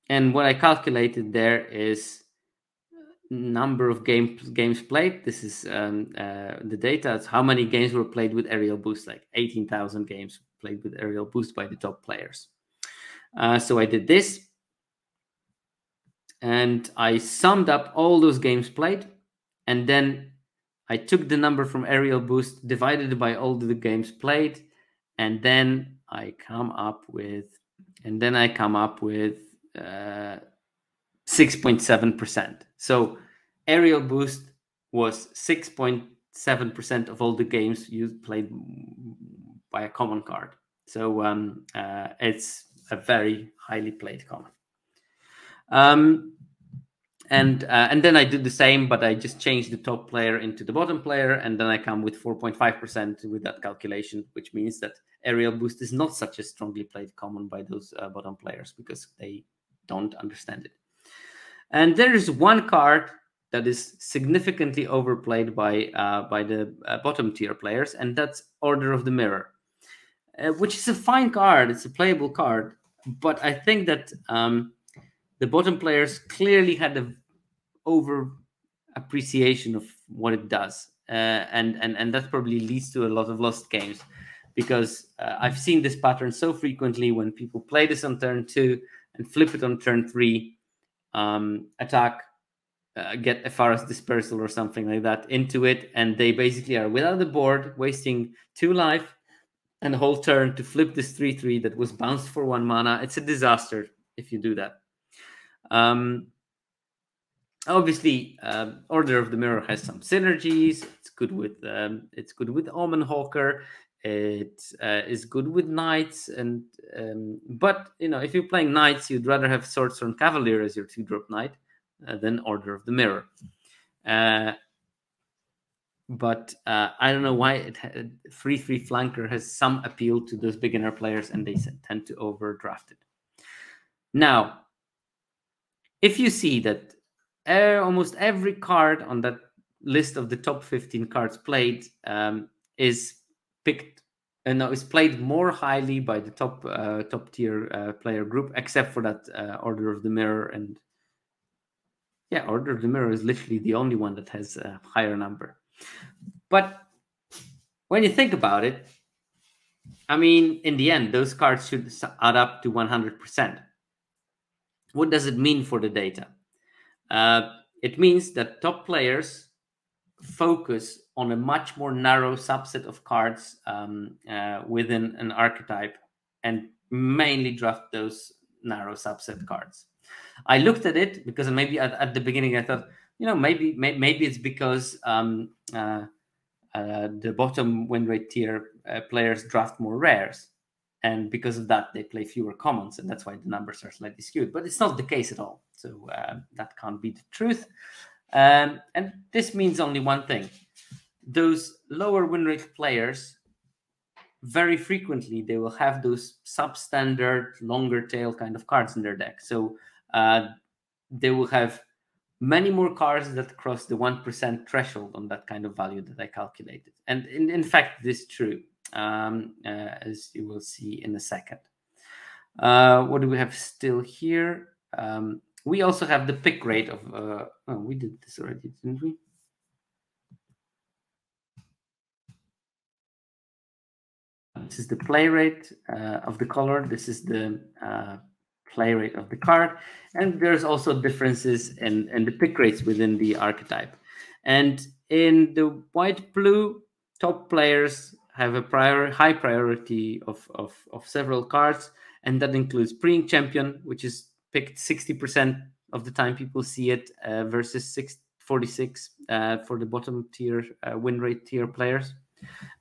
And what I calculated there is number of game, games played. This is um, uh, the data. It's how many games were played with aerial boost, like 18,000 games played with aerial boost by the top players. Uh, so I did this and I summed up all those games played. And then I took the number from aerial boost, divided it by all the games played. And then I come up with, and then I come up with uh, 6.7%. So aerial boost was 6.7% of all the games you played by a common card. So um, uh, it's a very highly played common. Um, and uh, and then I did the same, but I just changed the top player into the bottom player, and then I come with 4.5% with that calculation, which means that aerial boost is not such a strongly played common by those uh, bottom players because they don't understand it. And there is one card that is significantly overplayed by uh, by the uh, bottom tier players, and that's Order of the Mirror, uh, which is a fine card. It's a playable card, but I think that um, the bottom players clearly had an over appreciation of what it does, uh, and and and that probably leads to a lot of lost games, because uh, I've seen this pattern so frequently when people play this on turn two and flip it on turn three um, attack, uh, get Ephara's Dispersal or something like that into it, and they basically are without the board, wasting two life and a whole turn to flip this 3 3 that was bounced for one mana. It's a disaster if you do that. Um, obviously, uh, Order of the Mirror has some synergies. It's good with um, it's good with Omen Hawker. It uh, is good with knights, and um, but you know if you're playing knights, you'd rather have Swordsworn Cavalier as your two drop knight uh, than Order of the Mirror. Uh, but uh, I don't know why it free three flanker has some appeal to those beginner players, and they tend to overdraft it. Now, if you see that almost every card on that list of the top 15 cards played um, is picked and uh, is played more highly by the top uh, top tier uh, player group, except for that uh, Order of the Mirror and yeah, Order of the Mirror is literally the only one that has a higher number. But when you think about it, I mean, in the end, those cards should add up to 100%. What does it mean for the data? Uh, it means that top players focus on a much more narrow subset of cards um, uh, within an archetype and mainly draft those narrow subset cards. I looked at it because maybe at, at the beginning I thought, you know, maybe may, maybe it's because um, uh, uh, the bottom win rate tier uh, players draft more rares, and because of that they play fewer commons, and that's why the numbers are slightly skewed. But it's not the case at all. So uh, that can't be the truth. Um, and this means only one thing. Those lower win rate players very frequently they will have those substandard longer tail kind of cards in their deck. So uh, they will have many more cards that cross the 1% threshold on that kind of value that i calculated. And in, in fact this is true um, uh, as you will see in a second. Uh, what do we have still here? Um, we also have the pick rate of, uh, oh, we did this already, didn't we? Uh, this is the play rate uh, of the color. This is the uh, play rate of the card. And there's also differences in, in the pick rates within the archetype. And in the white blue, top players have a prior high priority of, of, of several cards and that includes Preening Champion which is picked 60% of the time people see it uh, versus 6, 46 uh, for the bottom tier uh, win rate tier players.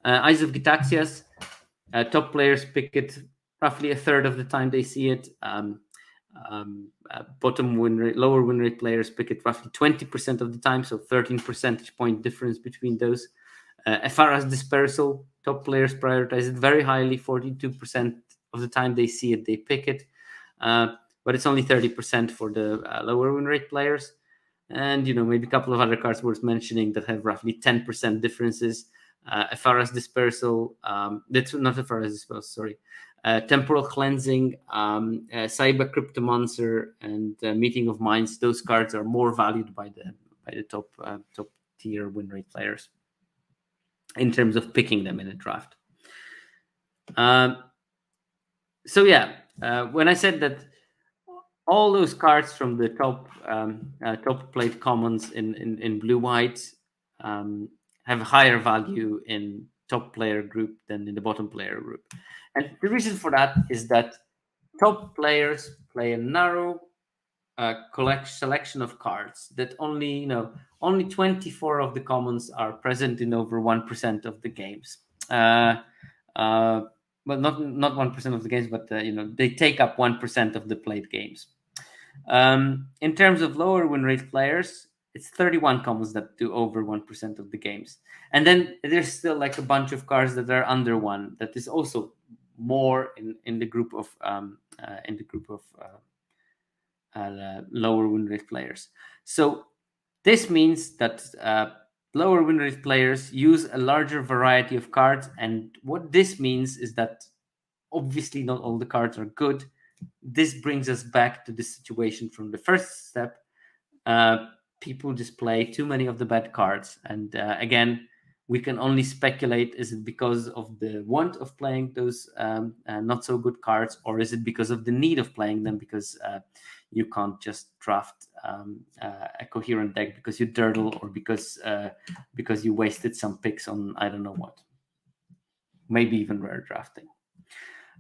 Uh, Eyes of Gitaxias, uh, top players pick it roughly a third of the time they see it. Um, um, uh, bottom win rate, lower win rate players pick it roughly 20% of the time, so 13 percentage point difference between those. Uh, Ephara's Dispersal, top players prioritize it very highly, 42% of the time they see it, they pick it. Uh, but it's only 30% for the uh, lower win rate players. And, you know, maybe a couple of other cards worth mentioning that have roughly 10% differences. Uh, Ephara's Dispersal, um, that's not Ephara's Dispersal, sorry uh, temporal cleansing, um, uh, Saiba Cryptomancer, and uh, meeting of minds. Those cards are more valued by the by the top uh, top tier win rate players in terms of picking them in a draft. Um, so yeah, uh, when I said that all those cards from the top um, uh, top played commons in in, in blue white um, have higher value in top player group than in the bottom player group. And the reason for that is that top players play a narrow uh, collect selection of cards that only you know only 24 of the commons are present in over 1% of the games uh, uh, well not not 1% of the games but uh, you know they take up 1% of the played games um, in terms of lower win rate players it's 31 commons that do over 1% of the games and then there's still like a bunch of cards that are under one that is also more in, in the group of um, uh, in the group of uh, uh, lower win rate players. So this means that uh, lower win rate players use a larger variety of cards, and what this means is that obviously not all the cards are good. This brings us back to the situation from the first step. Uh, people display too many of the bad cards, and uh, again we can only speculate is it because of the want of playing those um, uh, not so good cards or is it because of the need of playing them? Because uh, you can't just draft um, uh, a coherent deck because you dirtle or because uh, because you wasted some picks on i don't know what. Maybe even rare drafting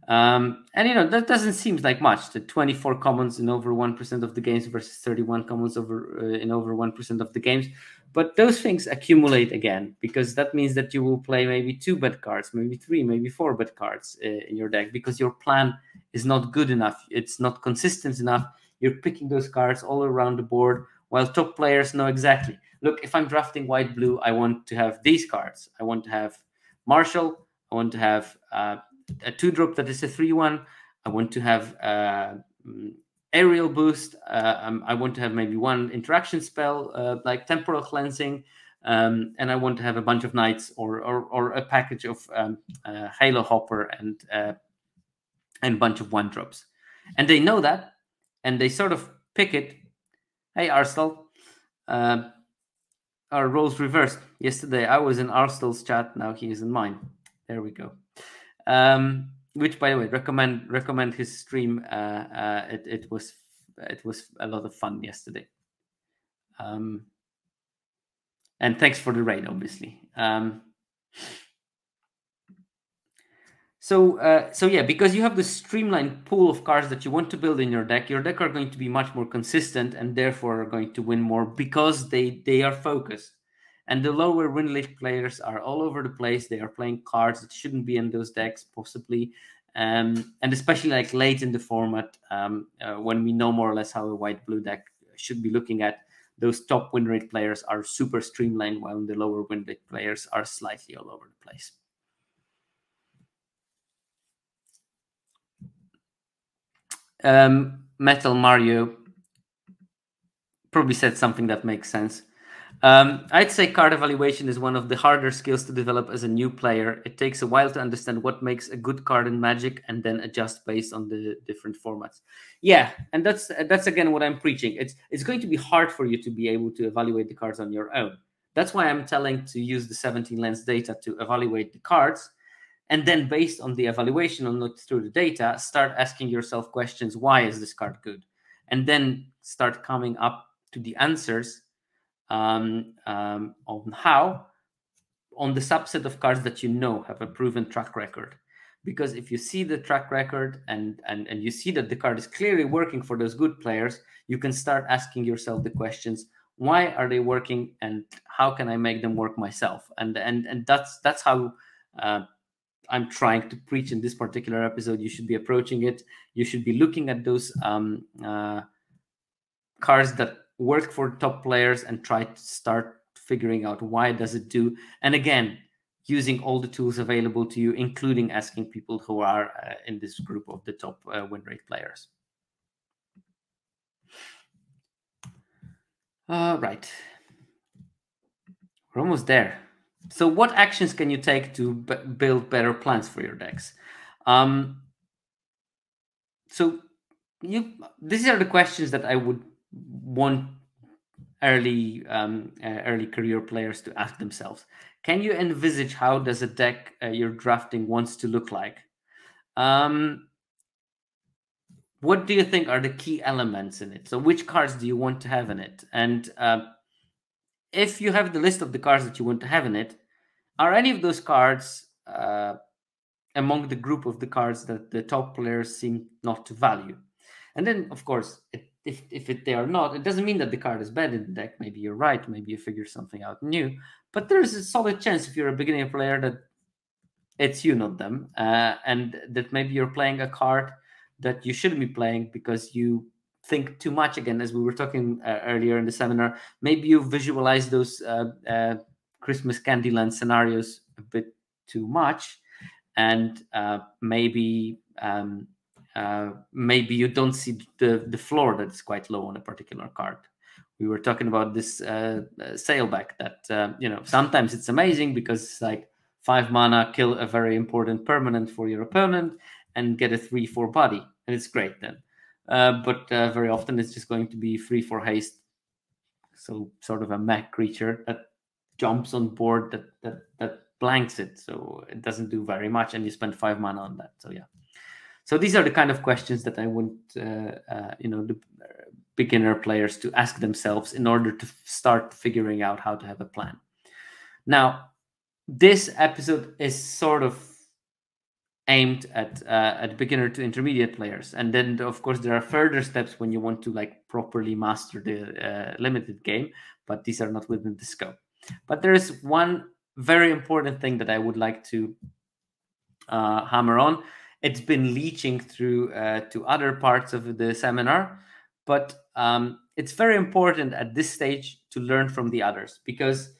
um, and you know that doesn't seem like much. The 24 commons in over one percent of the games versus 31 commons over uh, in over one percent of the games. But those things accumulate again because that means that you will play maybe two bad cards, maybe three, maybe four bad cards uh, in your deck because your plan is not good enough. It's not consistent enough. You're picking those cards all around the board while top players know exactly. Look, if I'm drafting white blue, I want to have these cards. I want to have Marshall. I want to have uh, a two drop that is a three one. I want to have uh, mm, aerial boost. Uh, um, I want to have maybe one interaction spell uh, like temporal cleansing. Um, and I want to have a bunch of knights or or, or a package of um, uh, Halo Hopper and uh, and bunch of one drops, and they know that, and they sort of pick it. Hey Arstal, uh, our roles reversed. Yesterday I was in Arstal's chat. Now he is in mine. There we go. Um, which, by the way, recommend recommend his stream. Uh, uh, it it was it was a lot of fun yesterday. Um, and thanks for the raid, obviously. Um, so uh, so yeah, because you have the streamlined pool of cards that you want to build in your deck, your deck are going to be much more consistent and therefore are going to win more because they they are focused. And the lower win rate players are all over the place. They are playing cards that shouldn't be in those decks, possibly. Um, and especially like late in the format, um, uh, when we know more or less how a white blue deck should be looking at, those top win rate players are super streamlined, while the lower win rate players are slightly all over the place. Um, Metal Mario probably said something that makes sense. Um, I'd say card evaluation is one of the harder skills to develop as a new player. It takes a while to understand what makes a good card in Magic and then adjust based on the different formats. Yeah, and that's that's again what I'm preaching. It's it's going to be hard for you to be able to evaluate the cards on your own. That's why I'm telling to use the 17 Lands data to evaluate the cards and then based on the evaluation and look through the data start asking yourself questions why is this card good and then start coming up to the answers um, um, on how on the subset of cards that you know have a proven track record. Because if you see the track record and and and you see that the card is clearly working for those good players you can start asking yourself the questions why are they working and how can i make them work myself? And and and that's that's how uh, i'm trying to preach in this particular episode. You should be approaching it. You should be looking at those um, uh, cards that work for top players and try to start figuring out why does it do. And again using all the tools available to you including asking people who are uh, in this group of the top uh, win rate players. Uh, right. We're almost there. So what actions can you take to build better plans for your decks? Um, so you these are the questions that i would want early um, uh, early career players to ask themselves. Can you envisage how does a deck uh, you're drafting wants to look like? Um, what do you think are the key elements in it? So, which cards do you want to have in it? And uh, if you have the list of the cards that you want to have in it, are any of those cards uh, among the group of the cards that the top players seem not to value? And then, of course, it if if it, they are not, it doesn't mean that the card is bad in the deck. Maybe you're right. Maybe you figure something out new. But there's a solid chance if you're a beginner player that it's you, not them, uh, and that maybe you're playing a card that you shouldn't be playing because you think too much. Again, as we were talking uh, earlier in the seminar, maybe you visualize those uh, uh Christmas Candyland scenarios a bit too much, and uh, maybe. Um, uh, maybe you don't see the, the floor that is quite low on a particular card. We were talking about this uh, uh, sailback that, uh, you know, sometimes it's amazing because it's like five mana, kill a very important permanent for your opponent and get a three, four body. And it's great then. Uh, but uh, very often it's just going to be three, four haste. So sort of a mech creature that jumps on board that, that, that blanks it. So it doesn't do very much. And you spend five mana on that. So yeah. So these are the kind of questions that I want, uh, uh, you know, the beginner players to ask themselves in order to start figuring out how to have a plan. Now, this episode is sort of aimed at uh, at beginner to intermediate players, and then of course there are further steps when you want to like properly master the uh, limited game, but these are not within the scope. But there is one very important thing that I would like to uh, hammer on, it's been leaching through uh, to other parts of the seminar but um, it's very important at this stage to learn from the others because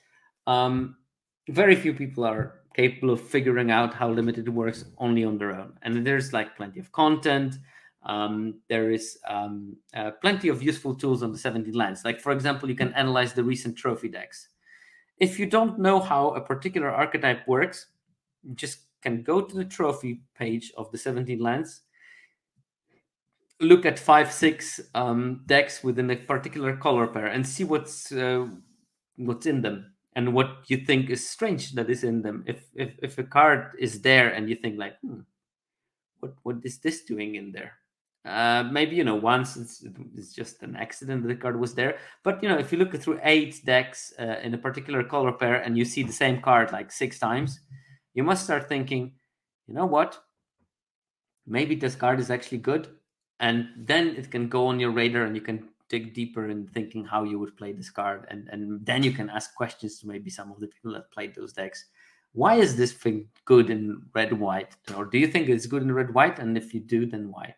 um, very few people are capable of figuring out how limited works only on their own. And there's like plenty of content um, there is um, uh, plenty of useful tools on the 17 lands like for example you can analyze the recent trophy decks. If you don't know how a particular archetype works just can go to the trophy page of the 17 lands, look at five, six um, decks within a particular color pair, and see what's uh, what's in them and what you think is strange that is in them. If if if a card is there and you think like, hmm, what what is this doing in there? Uh, maybe you know once it's, it's just an accident that the card was there but you know if you look through eight decks uh, in a particular color pair and you see the same card like six times you must start thinking, you know what? Maybe this card is actually good. And then it can go on your radar and you can dig deeper in thinking how you would play this card. And, and then you can ask questions to maybe some of the people that played those decks. Why is this thing good in red white? Or do you think it's good in red white? And if you do, then why?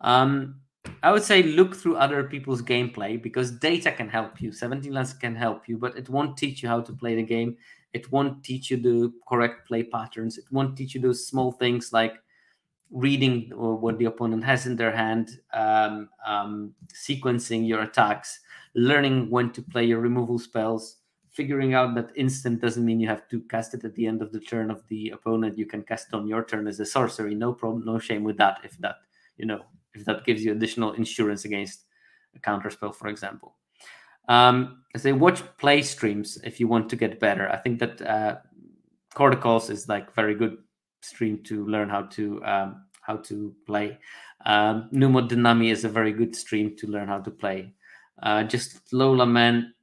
Um, I would say look through other people's gameplay because data can help you. 17 lands can help you, but it won't teach you how to play the game it won't teach you the correct play patterns. It won't teach you those small things like reading what the opponent has in their hand um, um, sequencing your attacks learning when to play your removal spells figuring out that instant doesn't mean you have to cast it at the end of the turn of the opponent. You can cast it on your turn as a sorcery. No problem no shame with that if that you know if that gives you additional insurance against a counter spell for example um, say watch play streams if you want to get better. I think that uh, Corticals is like very good stream to learn how to um, how to play. Um, Numot the Nummy is a very good stream to learn how to play. Uh, just Lola Man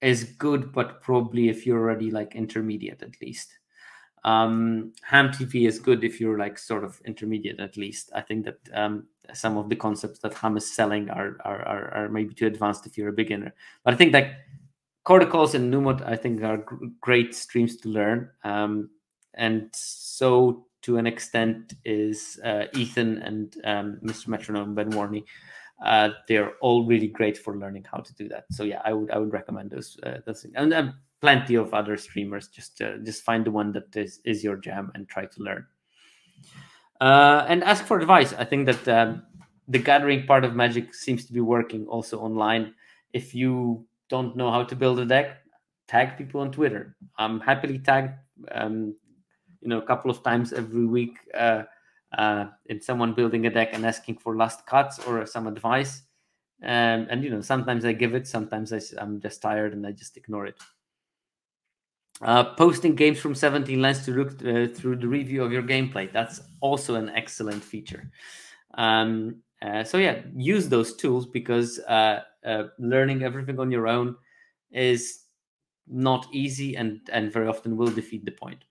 is good, but probably if you're already like intermediate at least. Um, Ham TV is good if you're like sort of intermediate at least. I think that um, some of the concepts that Ham is selling are, are, are are maybe too advanced if you're a beginner. But I think like Chordicals and Numot, I think are great streams to learn. Um, and so to an extent is uh, Ethan and um, Mr. Metronome Ben Warney. Uh, they're all really great for learning how to do that. So yeah, I would I would recommend those uh, those. And plenty of other streamers. Just uh, just find the one that is is your jam and try to learn. Uh, and ask for advice. I think that um, the gathering part of Magic seems to be working also online. If you don't know how to build a deck, tag people on Twitter. I'm happily tagged, um, you know, a couple of times every week uh, uh, in someone building a deck and asking for last cuts or some advice. Um, and you know, sometimes I give it, sometimes I, am just tired and I just ignore it. Uh, posting games from 17 Lands to look uh, through the review of your gameplay. That's also an excellent feature. Um, uh, so yeah, use those tools because uh, uh, learning everything on your own is not easy and and very often will defeat the point.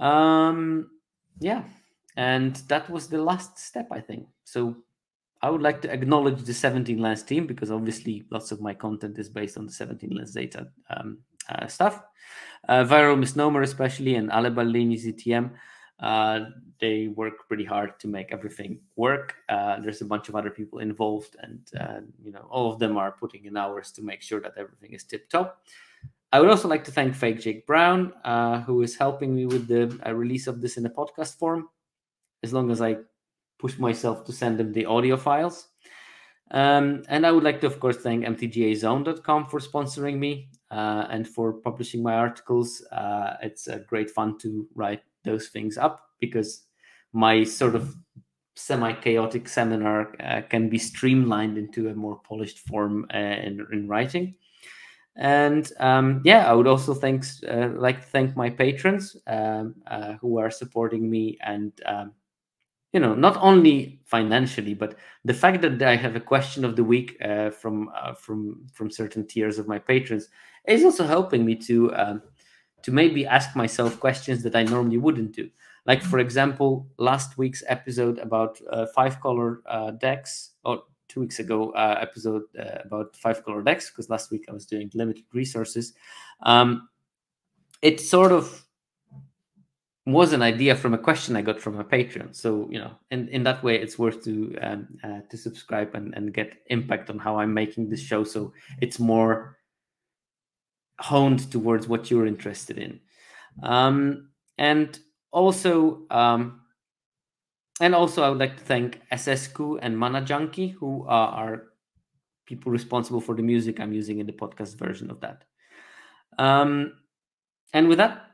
Um, yeah, and that was the last step, I think. So I would like to acknowledge the 17 Lands team because obviously lots of my content is based on the 17 Lands data um, uh, stuff. Uh, Viral Misnomer, especially, and Alebalini ZTM, uh, they work pretty hard to make everything work. Uh, there's a bunch of other people involved, and uh, you know all of them are putting in hours to make sure that everything is tip top. I would also like to thank Fake Jake Brown, uh, who is helping me with the release of this in a podcast form, as long as I push myself to send them the audio files. Um, and I would like to, of course, thank mtgazone.com for sponsoring me uh, and for publishing my articles. Uh, it's a great fun to write those things up because my sort of semi-chaotic seminar uh, can be streamlined into a more polished form uh, in, in writing. And um, yeah, I would also thanks uh, like to thank my patrons um, uh, who are supporting me and um, you know not only financially but the fact that i have a question of the week uh, from uh, from from certain tiers of my patrons is also helping me to um, to maybe ask myself questions that i normally wouldn't do. Like for example last week's episode about uh, five color uh, decks or two weeks ago uh, episode uh, about five color decks because last week i was doing limited resources. Um, it sort of was an idea from a question I got from a patron. So you know, in, in that way, it's worth to um, uh, to subscribe and, and get impact on how I'm making this show. So it's more honed towards what you're interested in, um, and also um, and also I would like to thank SSQ and Mana Junkie, who are, are people responsible for the music I'm using in the podcast version of that. Um, and with that,